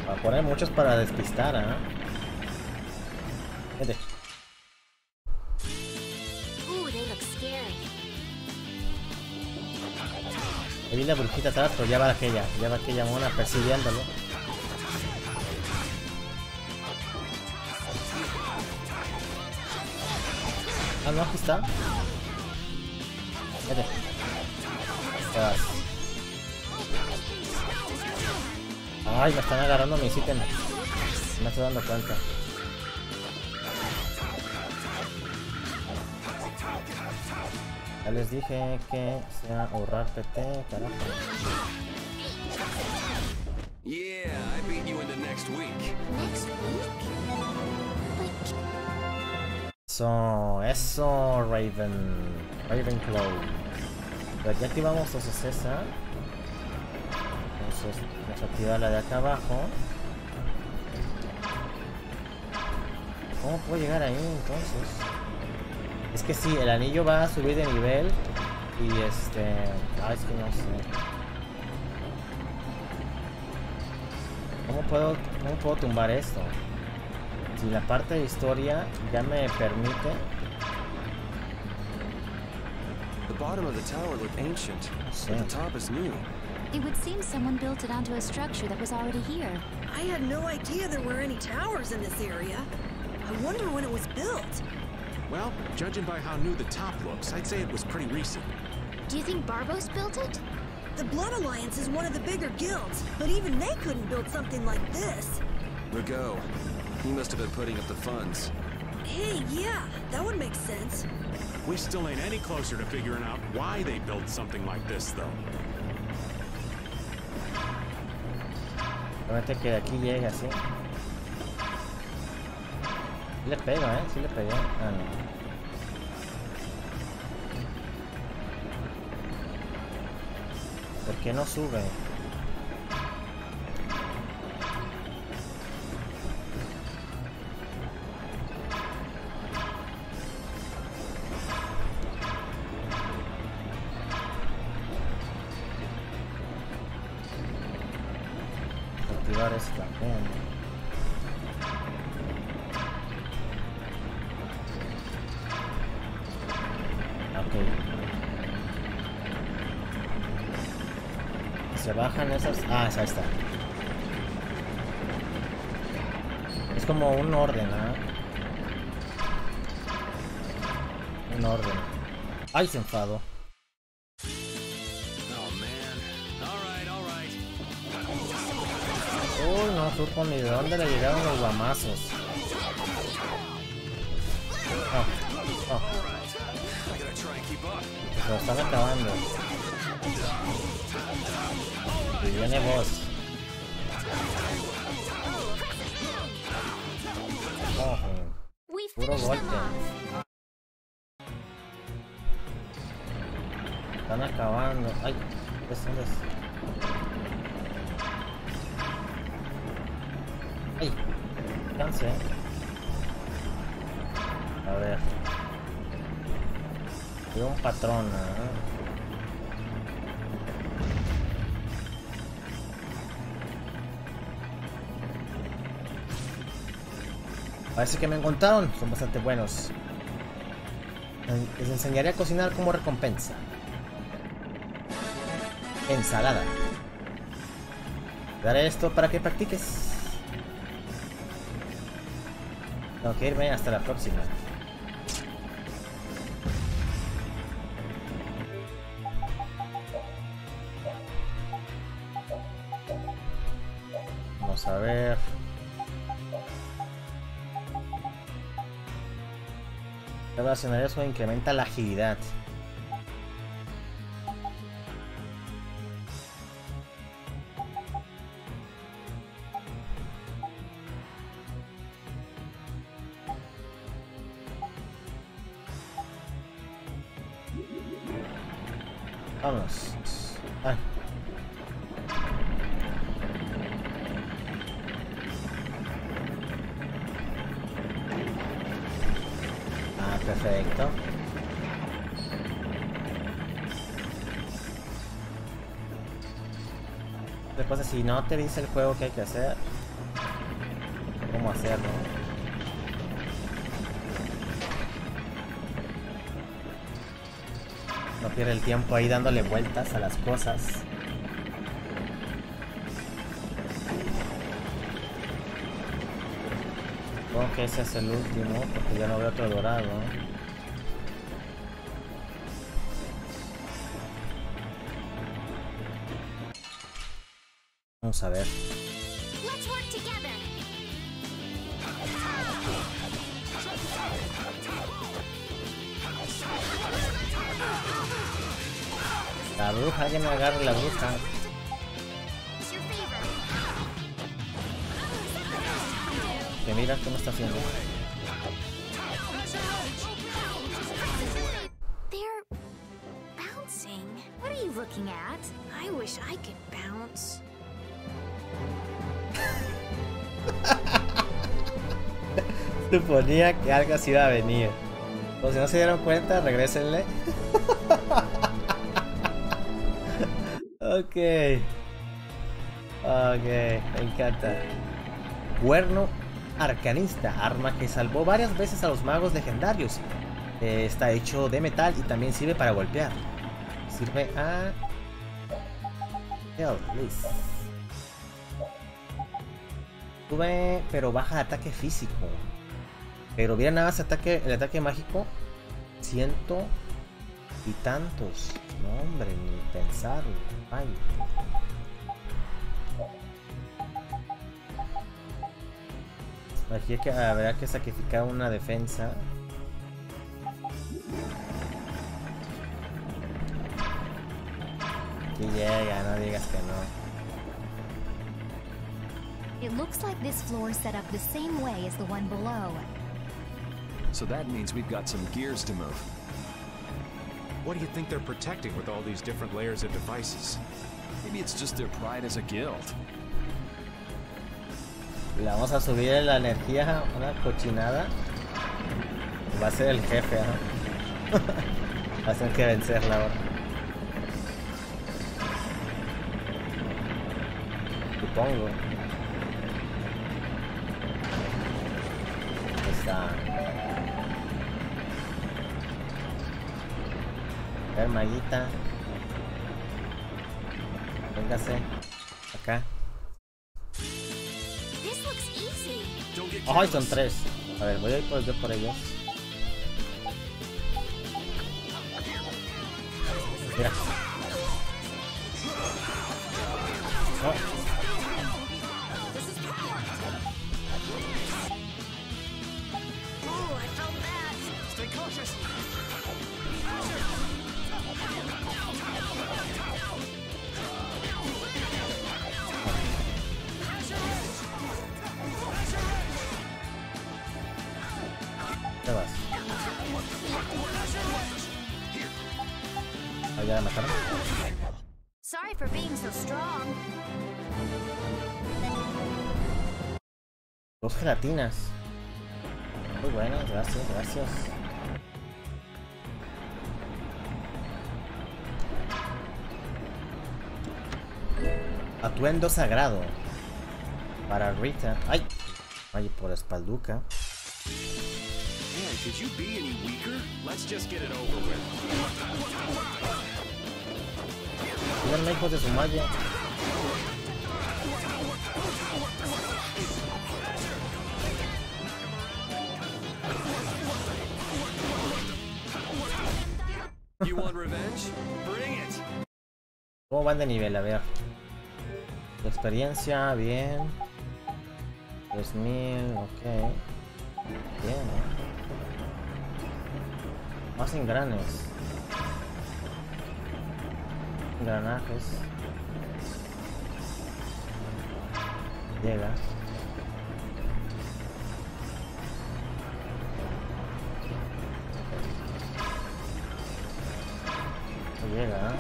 Va a poner muchos para despistar, ¿ah? Scary. Ahí la brujita atrás, pero ya va aquella. Ya va aquella mona persiguiéndolo. Ah, no, aquí está. Vete. Te vas. Ay, me están agarrando mis ítems. No me estoy dando cuenta. Ya les dije que sea ahorrar PT, carajo. Yeah, I beat you into next week. Next Eso, eso, Raven. Ravenclaw. Pero ya activamos entonces esa. Entonces, vamos a activar la de acá abajo. ¿Cómo puedo llegar ahí entonces? Es que sí, el anillo va a subir de nivel. Y este. Ah, es que no sé. ¿Cómo puedo, cómo puedo tumbar esto? Si la parte de historia ya me permite. The bottom of the tower looked ancient, but the top is new. It would seem someone built it onto a structure that was already here. I had no idea there were any towers in this area. I wonder when it was built. Well, judging by how new the top looks, I'd say it was pretty recent. Do you think Barbos built it? The Blood Alliance is one of the bigger guilds, but even they couldn't build something like this. Ragou, he must have been putting up the funds. Hey, yeah, that would make sense. We still ain't any closer to figuring out why they built something like this, though. Promete que de aquí llega. Sí le pega, eh. Sí le pegué. Ah, no. ¿Por qué no sube? a esta. Es como un orden, ¿eh? Un orden. ¡Ay, se enfado! Patrón. ¿eh? Parece que me encontraron. Son bastante buenos. En- Les enseñaré a cocinar como recompensa. Ensalada. Daré esto para que practiques. Tengo que irme hasta la próxima. Eso incrementa la agilidad. No te dice el juego que hay que hacer, ¿cómo hacerlo? No pierde el tiempo ahí dándole vueltas a las cosas. Supongo que ese es el último, porque ya no veo otro dorado. Alguien me agarre la bruja. Que mira cómo está haciendo. They're bouncing. What are you looking at? I wish I could bounce. Suponía que algo así iba a venir. O si no se dieron cuenta, regrésenle. ok. Ok, me encanta. Cuerno arcanista, arma que salvó varias veces a los magos legendarios. Eh, está hecho de metal y también sirve para golpear. Sirve a... Hell, Liz. Sube, pero baja ataque físico. Pero mira nada más ataque, el ataque mágico. Ciento y tantos. No, hombre, ni pensarlo. Ay. Aquí hay que, habrá que sacrificar una defensa. Aquí llega, no digas que no. It looks like this floor is set up the same way as the one below. So that means we've got some gears to move. What do you think they're protecting with all these different layers of devices? Maybe it's just their pride as a guild. Le vamos a subir la energía, una cochinada. Va a ser el jefe, ¿no? Va a tener que vencerla ahora. Supongo. Ahí Está. A ver, maguita. Véngase. Acá. Ay, son tres. A ver, voy a ir por, yo por ellos. Mira. Gelatinas. Muy buenas, gracias, gracias. Atuendo sagrado. Para Rita. ¡Ay! Ay, por espalduca. Man, could you be any weaker? Let's just get it over with. Díganme, hijos de su malla. ¿Cómo van de nivel? A ver. Tu experiencia, bien. 3000, ok. Bien. Más engranes. Engranajes. Llega. Llega.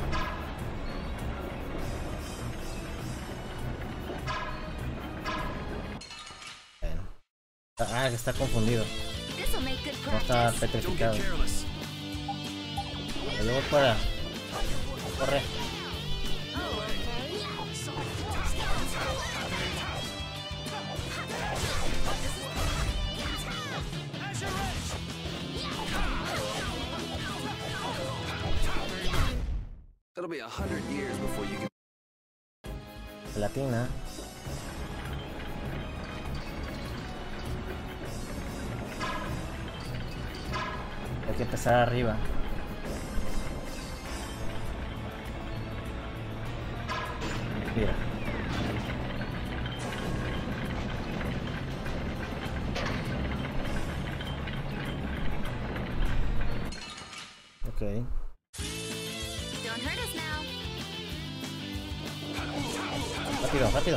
Bueno. Ah, está confundido. No está petrificado. Lo llevo fuera. Corre. It'll be a hundred years before you can. Gelatina. Hay que empezar arriba. Mira. Ok. ってる上がってる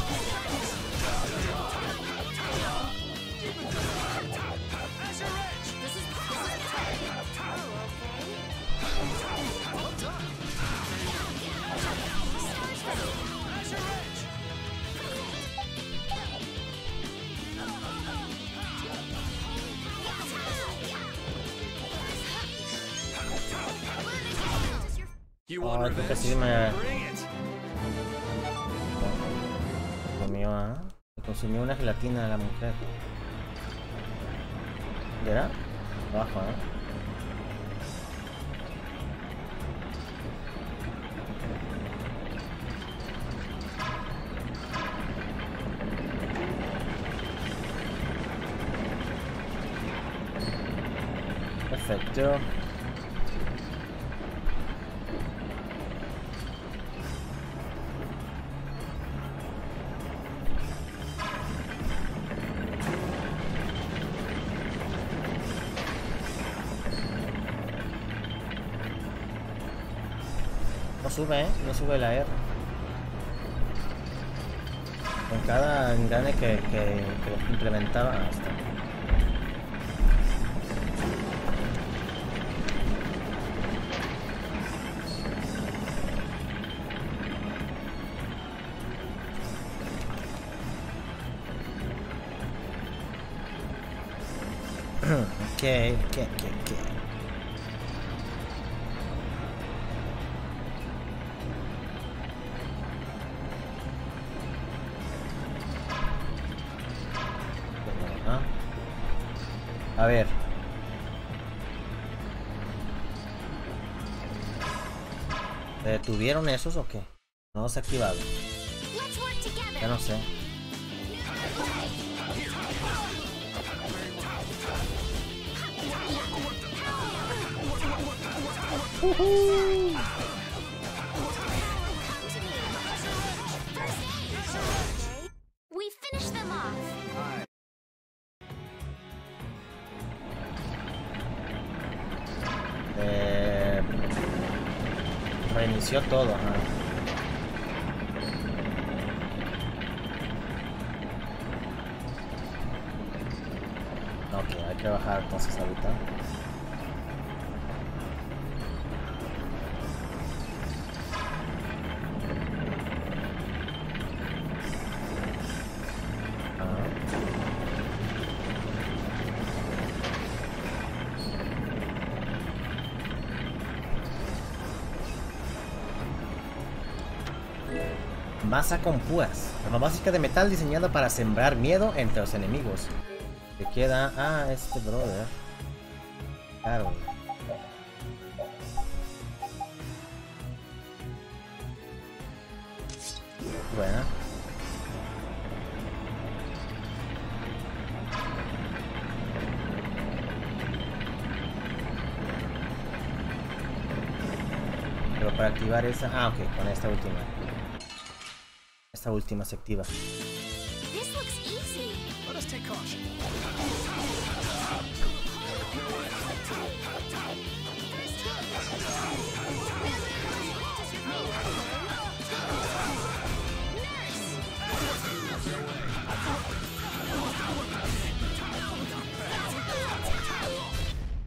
ああ、ょっか沈まない。Consumió, ¿ah? Me consumió una gelatina la mujer. ¿Verá? Abajo, ¿eh? Perfecto. ¿Eh? No sube la R. Con cada engrane que, que, que implementaba Esos o qué? No se activaron. Ya no sé. Uh. masa con púas. Arma básica de metal diseñada para sembrar miedo entre los enemigos. Le queda a este brother. Claro. Bueno. Pero para activar esa... Ah, ok, con esta última esta última se activa.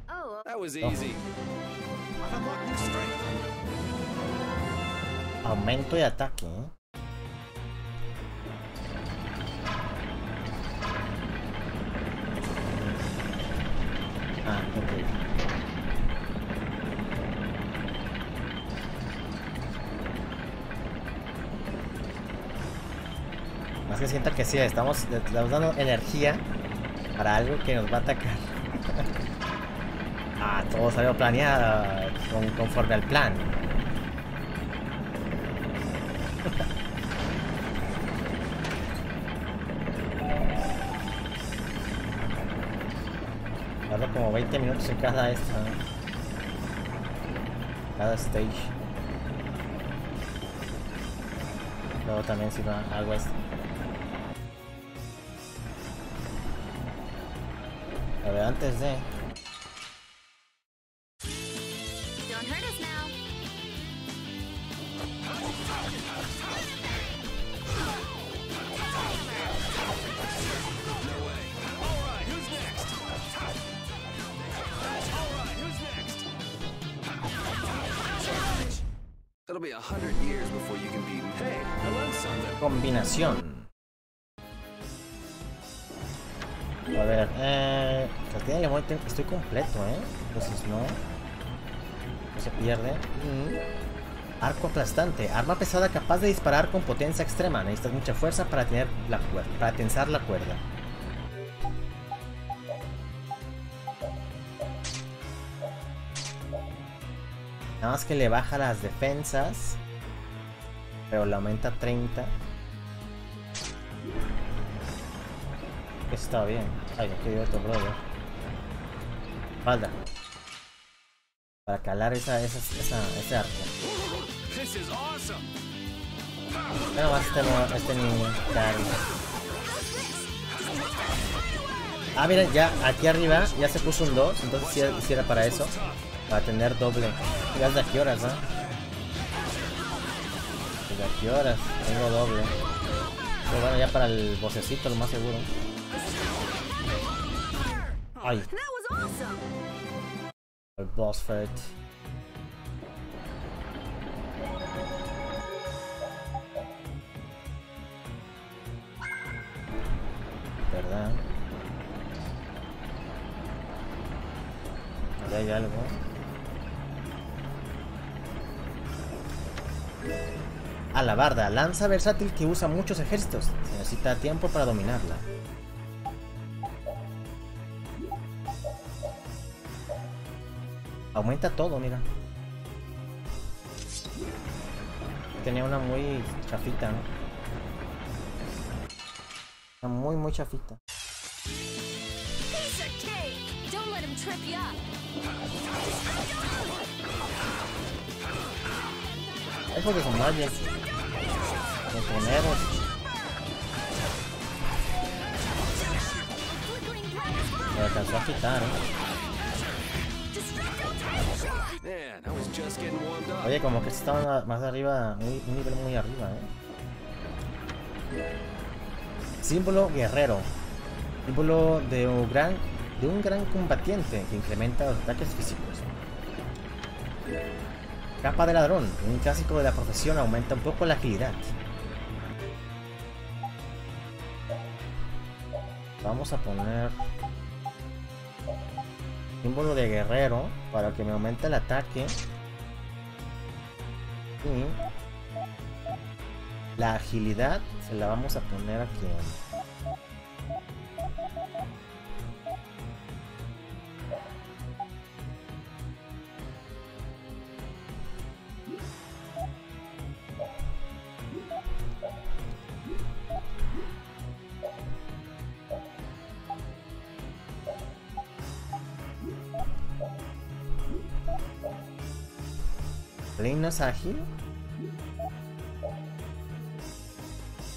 Oh. Aumento de ataque, ¿eh? Más que sí, estamos, estamos dando energía para algo que nos va a atacar. ah, todo salió planeado con- conforme al plan. Tardo como 20 minutos en cada esta. Cada stage. Luego también si no hago esto. pero antes de... estoy completo, ¿eh? Entonces no... No se pierde. Arco aplastante. Arma pesada capaz de disparar con potencia extrema. Necesitas mucha fuerza para tener la cuerda. Para tensar la cuerda. Nada más que le baja las defensas. Pero le aumenta 30. Eso está bien. Ay, no quiero otro brother. Falda. Para calar esa, esa, esa, ese arco. Nada más este, no- este niño. Ah, mira, ya aquí arriba ya se puso un 2. Entonces si era, sí era para eso. Para tener doble. Ya de aquí horas, ¿no? ¿De aquí horas? Tengo doble. Pero bueno, ya para el bocecito, lo más seguro. Ay, boss fight. ¿Verdad? Ahí hay algo. Alabarda, lanza versátil que usa muchos ejércitos. Se necesita tiempo para dominarla. Aumenta todo, mira. Tenía una muy chafita, ¿no? Una muy, muy chafita. Es porque son mayas. Los primeros. Me alcanzó a quitar, ¿eh? Oye, como que estaban más arriba, un nivel muy arriba, ¿eh? Símbolo guerrero. Símbolo de un gran, de un gran combatiente que incrementa los ataques físicos. Capa de ladrón. Un clásico de la profesión aumenta un poco la agilidad. Vamos a poner símbolo de guerrero para que me aumente el ataque. Y la agilidad se la vamos a poner aquí. Lane no es ágil.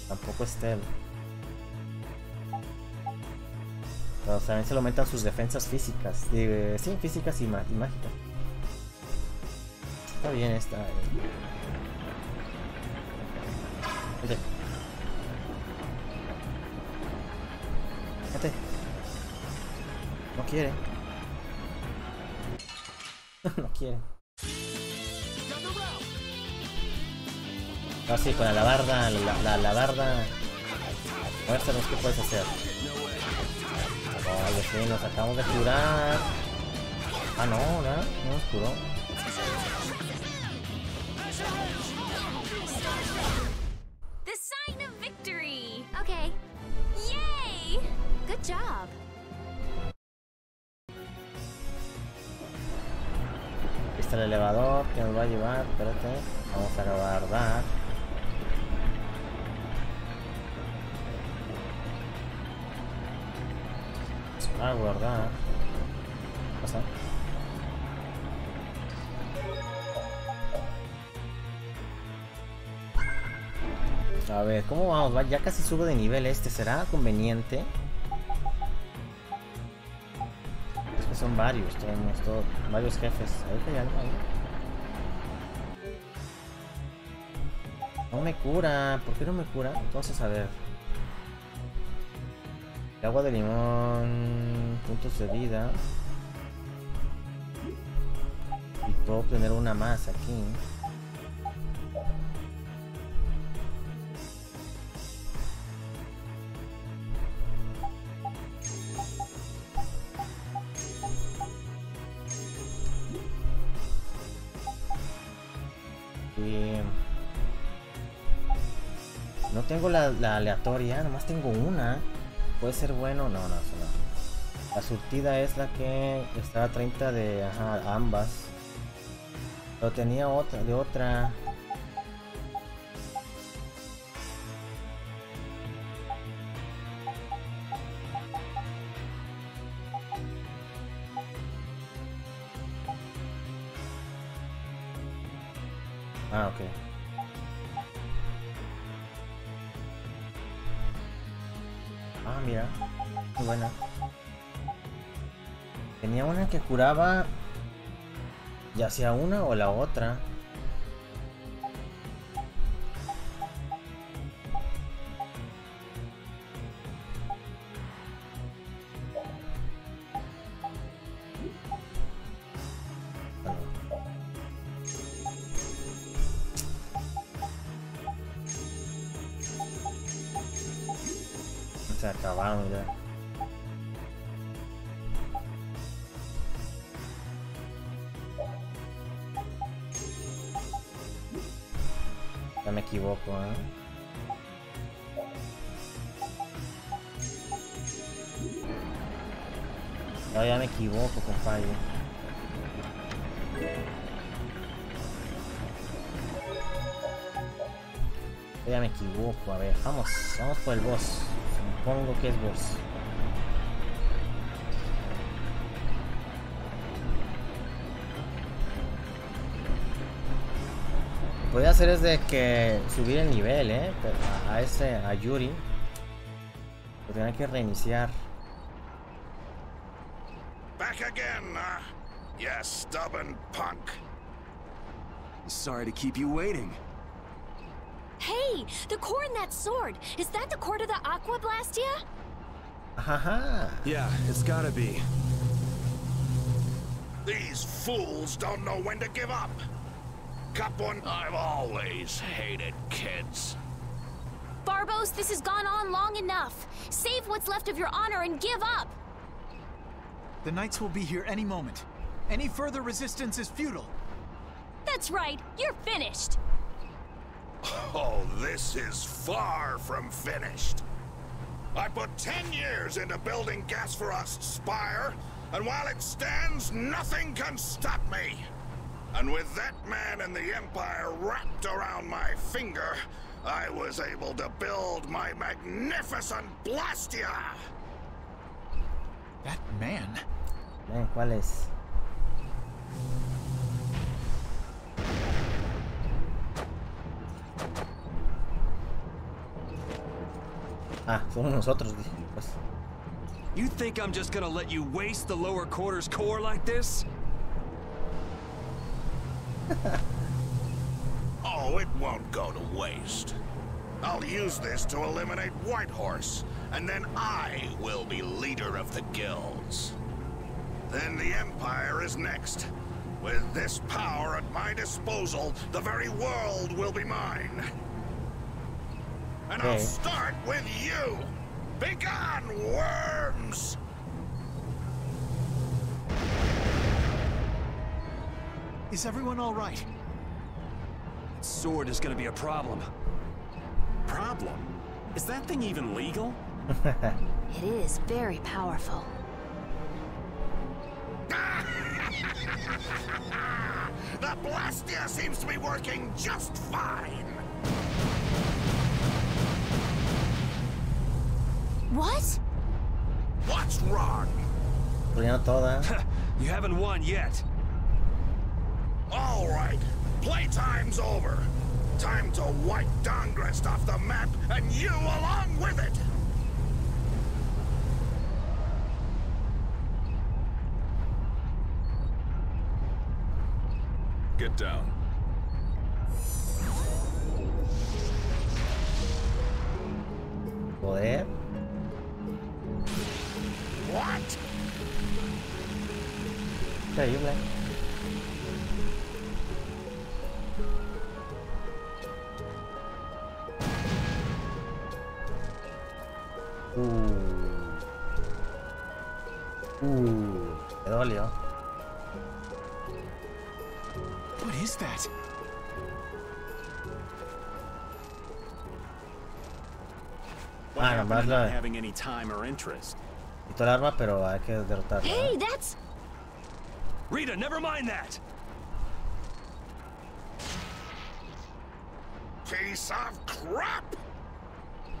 Tampoco es Tel. Pero también se le aumentan sus defensas físicas. Eh, sí, físicas y, ma- y mágicas. Está bien esta. eh. Vete. Vete. No quiere. no quiere. No, sí, con la alabarda, la, la alabarda. Muéstranos qué puedes hacer. Oye, sí, nos acabamos de curar. Ah, no, ¿no? No nos curó. The sign of victory! Okay. Yay! Good job. Aquí está el elevador que nos va a llevar. Espérate. Vamos a guardar. Se va a guardar. ¿Qué pasa? A ver, ¿cómo vamos? Va- Ya casi subo de nivel este. ¿Será conveniente? Es que son varios, tenemos todo, varios jefes. A ver hay algo ahí. No me cura, ¿por qué no me cura? Entonces, a ver. Agua de limón, puntos de vida. Y puedo obtener una más aquí. No tengo la, la aleatoria, nomás tengo una. Puede ser bueno, no, no, no. La surtida es la que está a 30 de ajá, ambas. Pero tenía otra, de otra. Curaba ya sea una o la otra. Hacer es de que subir el nivel, eh, a, a ese, a Yuri. Lo tendrán que reiniciar. Back again, uh, you stubborn punk. Sorry to keep you waiting. Hey, the core in that sword. Is that the core to the Aqua Blastia? Haha. Yeah, it's gotta be. These fools don't know when to give up. Cup one. I've always hated kids. Barbos, this has gone on long enough. Save what's left of your honor and give up. The Knights will be here any moment. Any further resistance is futile. That's right, you're finished. Oh, this is far from finished. I put ten years into building Gasfarost's spire, and while it stands, nothing can stop me. And with that man and the Empire wrapped around my finger, I was able to build my magnificent Blastia! That man? Man. Ah, somos nosotros, pues. You think I'm just gonna let you waste the lower quarter's core like this? oh, it won't go to waste. I'll use this to eliminate Whitehorse, and then I will be leader of the guilds. Then the Empire is next. With this power at my disposal, the very world will be mine. And I'll start with you! Begone, worms! Is everyone all right? That sword is gonna be a problem. Problem? Is that thing even legal? It is very powerful. The Blastia seems to be working just fine. What? What's wrong? Destruyendo toda. You haven't won yet. All right, playtime's over. Time to wipe Dahngrest off the map, and you along with it. Get down. Joder. What? Interest? Quitó el arma, pero hay que derrotarla. Hey, that's. Rita, never mind that! Piece of crap!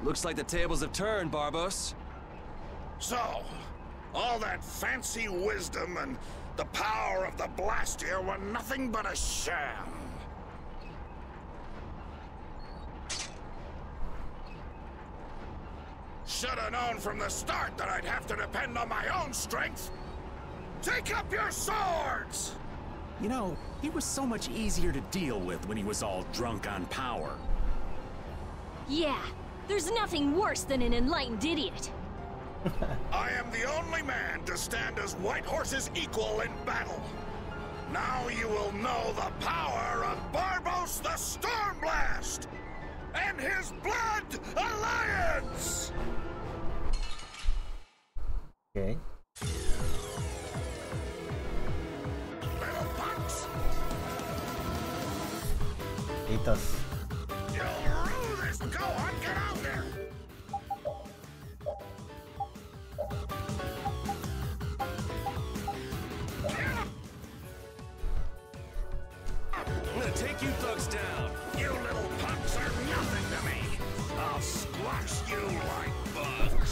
Looks like the tables have turned, Barbos. So, all that fancy wisdom and the power of the Blastia were nothing but a sham. Should have known from the start that I'd have to depend on my own strength. Take up your swords! You know, he was so much easier to deal with when he was all drunk on power. Yeah, there's nothing worse than an enlightened idiot. I am the only man to stand as Whitehorse's equal in battle. Now you will know the power of Barbos the Stormblast and his Blood Alliance! Ok. Little punks, Hitos. you'll rule this. Go on, get out there! I'm gonna take you thugs down. You little punks are nothing to me. I'll squash you like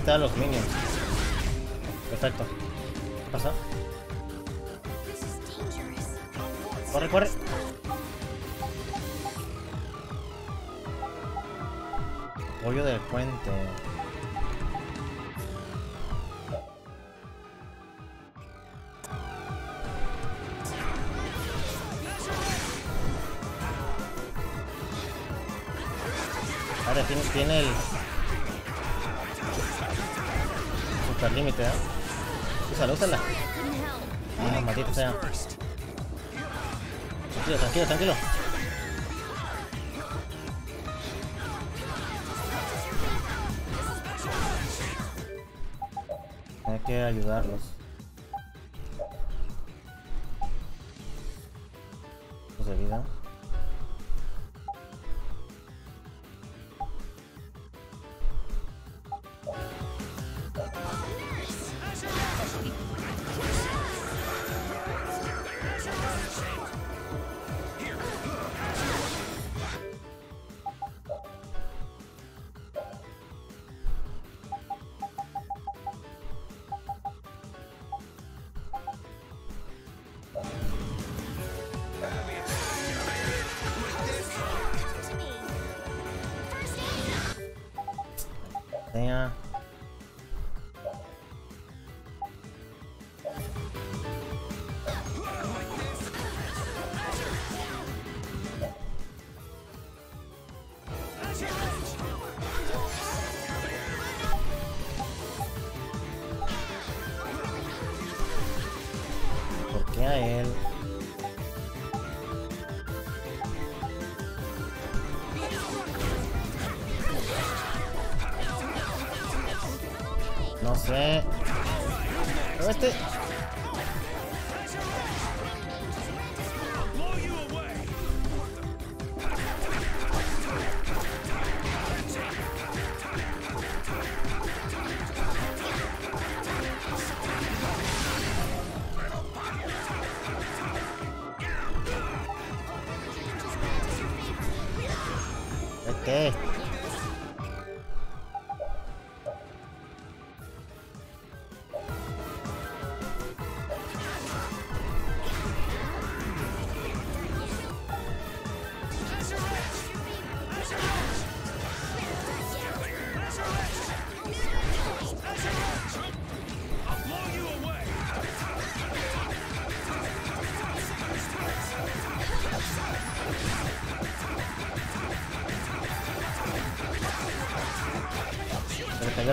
quitar a los minions. Perfecto. ¿Qué pasa? Corre, corre. Pollo del puente. Ahora tiene, tiene el super límite, ¿eh? Úsala, úsala. Ah, maldito sea. Tranquilo, tranquilo, tranquilo. Hay que ayudarlos. vida.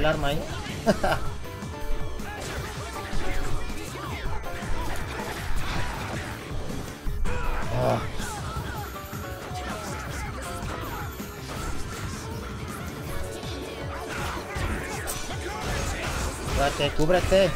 arma aí. oh. Vai até, cubra até.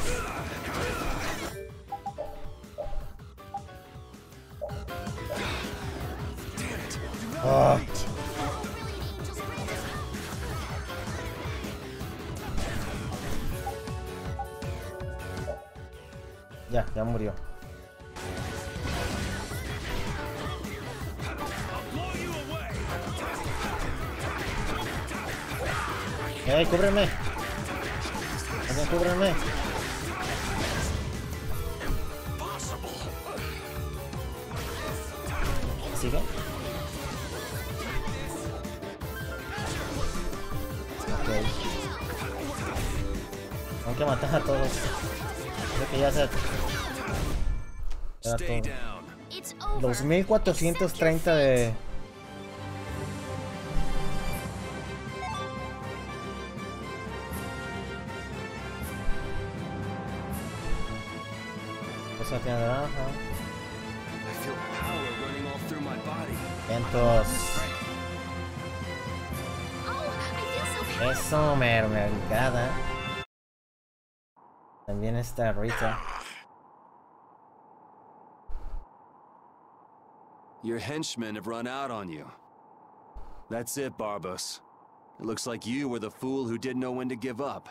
1430 de... O. Entos. Eso me, me agrada. También está Rita. Your henchmen have run out on you. That's it, Barbos. It looks like you were the fool who didn't know when to give up.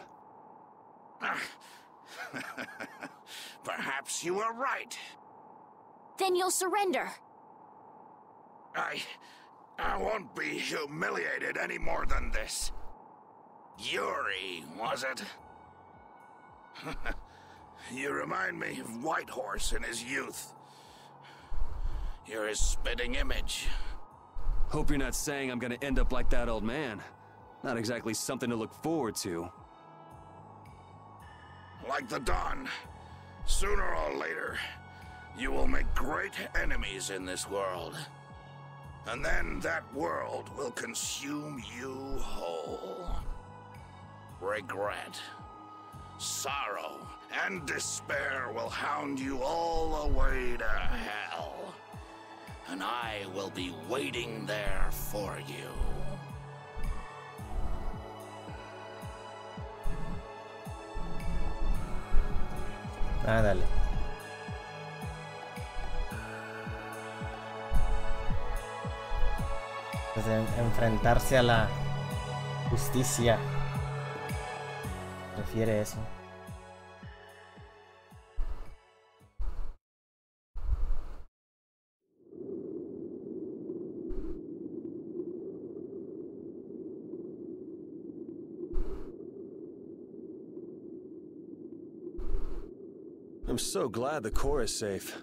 Perhaps you were right. Then you'll surrender. I. I won't be humiliated any more than this. Yuri, was it? you remind me of Whitehorse in his youth. You're his spitting image. Hope you're not saying I'm gonna end up like that old man. Not exactly something to look forward to. Like the Dawn. Sooner or later, you will make great enemies in this world. And then that world will consume you whole. Regret, sorrow, and despair will hound you all the way to hell. And I will be waiting there for you. Ah, dale. Pues de enfrentarse a la justicia. Prefiere eso. So glad the core is safe.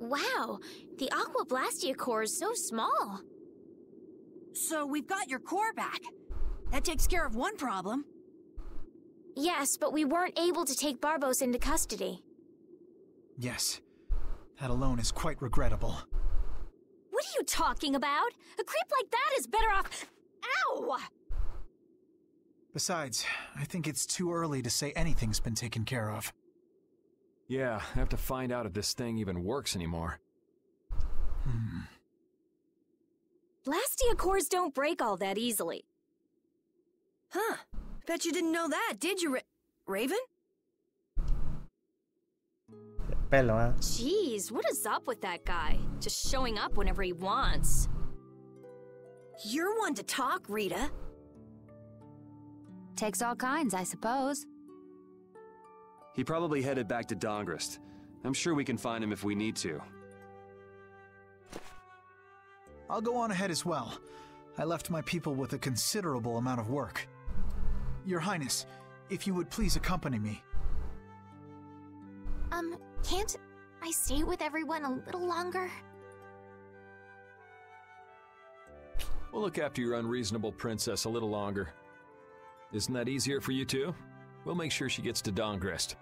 Wow, the Aqua Blastia core is so small. So we've got your core back. That takes care of one problem. Yes, but we weren't able to take Barbos into custody. Yes. That alone is quite regrettable. What are you talking about? A creep like that is better off. Ow! Besides, I think it's too early to say anything's been taken care of. Yeah, I have to find out if this thing even works anymore. Hmm. Blastia cores don't break all that easily. Huh. Bet you didn't know that, did you, Ra Raven? Pelo, eh? Jeez, what is up with that guy? Just showing up whenever he wants. You're one to talk, Rita. Takes all kinds, I suppose. He probably headed back to Dahngrest. I'm sure we can find him if we need to. I'll go on ahead as well. I left my people with a considerable amount of work. Your Highness, if you would please accompany me. Um, can't I stay with everyone a little longer? We'll look after your unreasonable princess a little longer. Isn't that easier for you too? We'll make sure she gets to Dahngrest.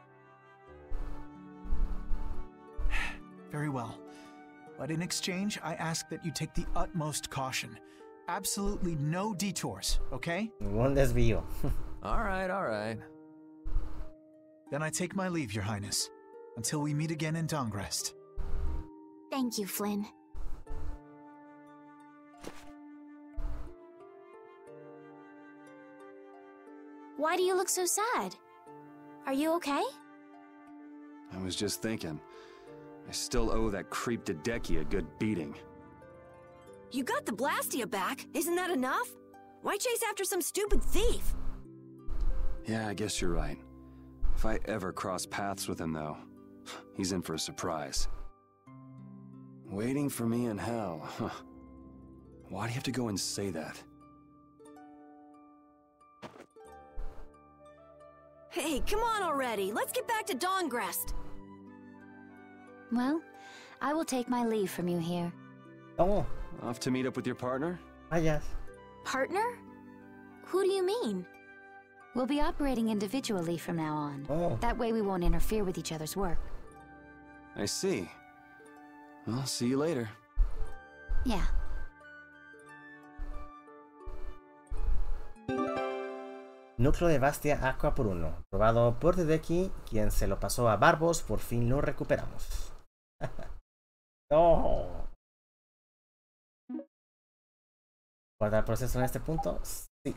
Very well. But in exchange, I ask that you take the utmost caution. Absolutely no detours, okay? Ningún desvío. alright, alright. Then I take my leave, Your Highness. Until we meet again in Dahngrest. Thank you, Flynn. Why do you look so sad? Are you okay? I was just thinking. I still owe that creep Dedecke a good beating. You got the Blastia back. Isn't that enough? Why chase after some stupid thief? Yeah, I guess you're right. If I ever cross paths with him, though, he's in for a surprise. Waiting for me in hell, huh? Why do you have to go and say that? Hey, come on already. Let's get back to Dahngrest. Well, I will take my leave from you here. Oh. Off to meet up with your partner? Ah, yes. Partner? Who do you mean? We'll be operating individually from now on. Oh. That way we won't interfere with each other's work. I see. Well, see you later. Yeah. Núcleo de Bastia Aqua por uno. Probado por Dedecke, quien se lo pasó a Barbos, por fin lo recuperamos. no. ¿Guardar proceso en este punto? Sí.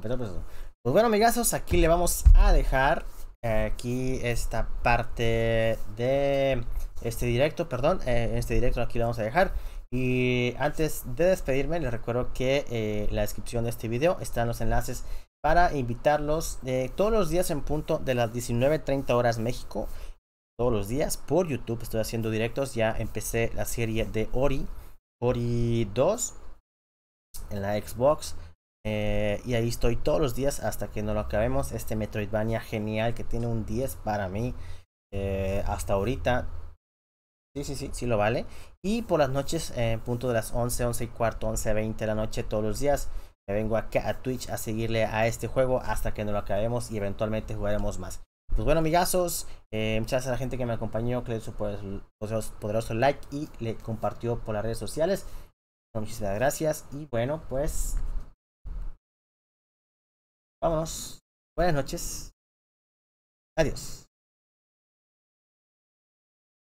Pues bueno, amigazos, aquí le vamos a dejar eh, aquí esta parte de este directo, perdón, eh, este directo aquí lo vamos a dejar. Y antes de despedirme, les recuerdo que eh, en la descripción de este video están los enlaces para invitarlos eh, todos los días en punto de las 19.30 horas México. Todos los días por YouTube estoy haciendo directos. Ya empecé la serie de Ori, Ori 2 en la Xbox. Eh, y ahí estoy todos los días hasta que no lo acabemos. Este Metroidvania genial que tiene un 10 para mí. Eh, hasta ahorita Sí, sí, sí, sí lo vale. Y por las noches, en punto de las 11, 11 y cuarto, 11, 20 de la noche, todos los días, vengo acá a Twitch a seguirle a este juego hasta que no lo acabemos y eventualmente jugaremos más. Pues bueno, amigazos, eh, muchas gracias a la gente que me acompañó, que le dio su poderoso, poderoso like y le compartió por las redes sociales. Muchísimas gracias. Y bueno, pues. Vámonos. Buenas noches. Adiós.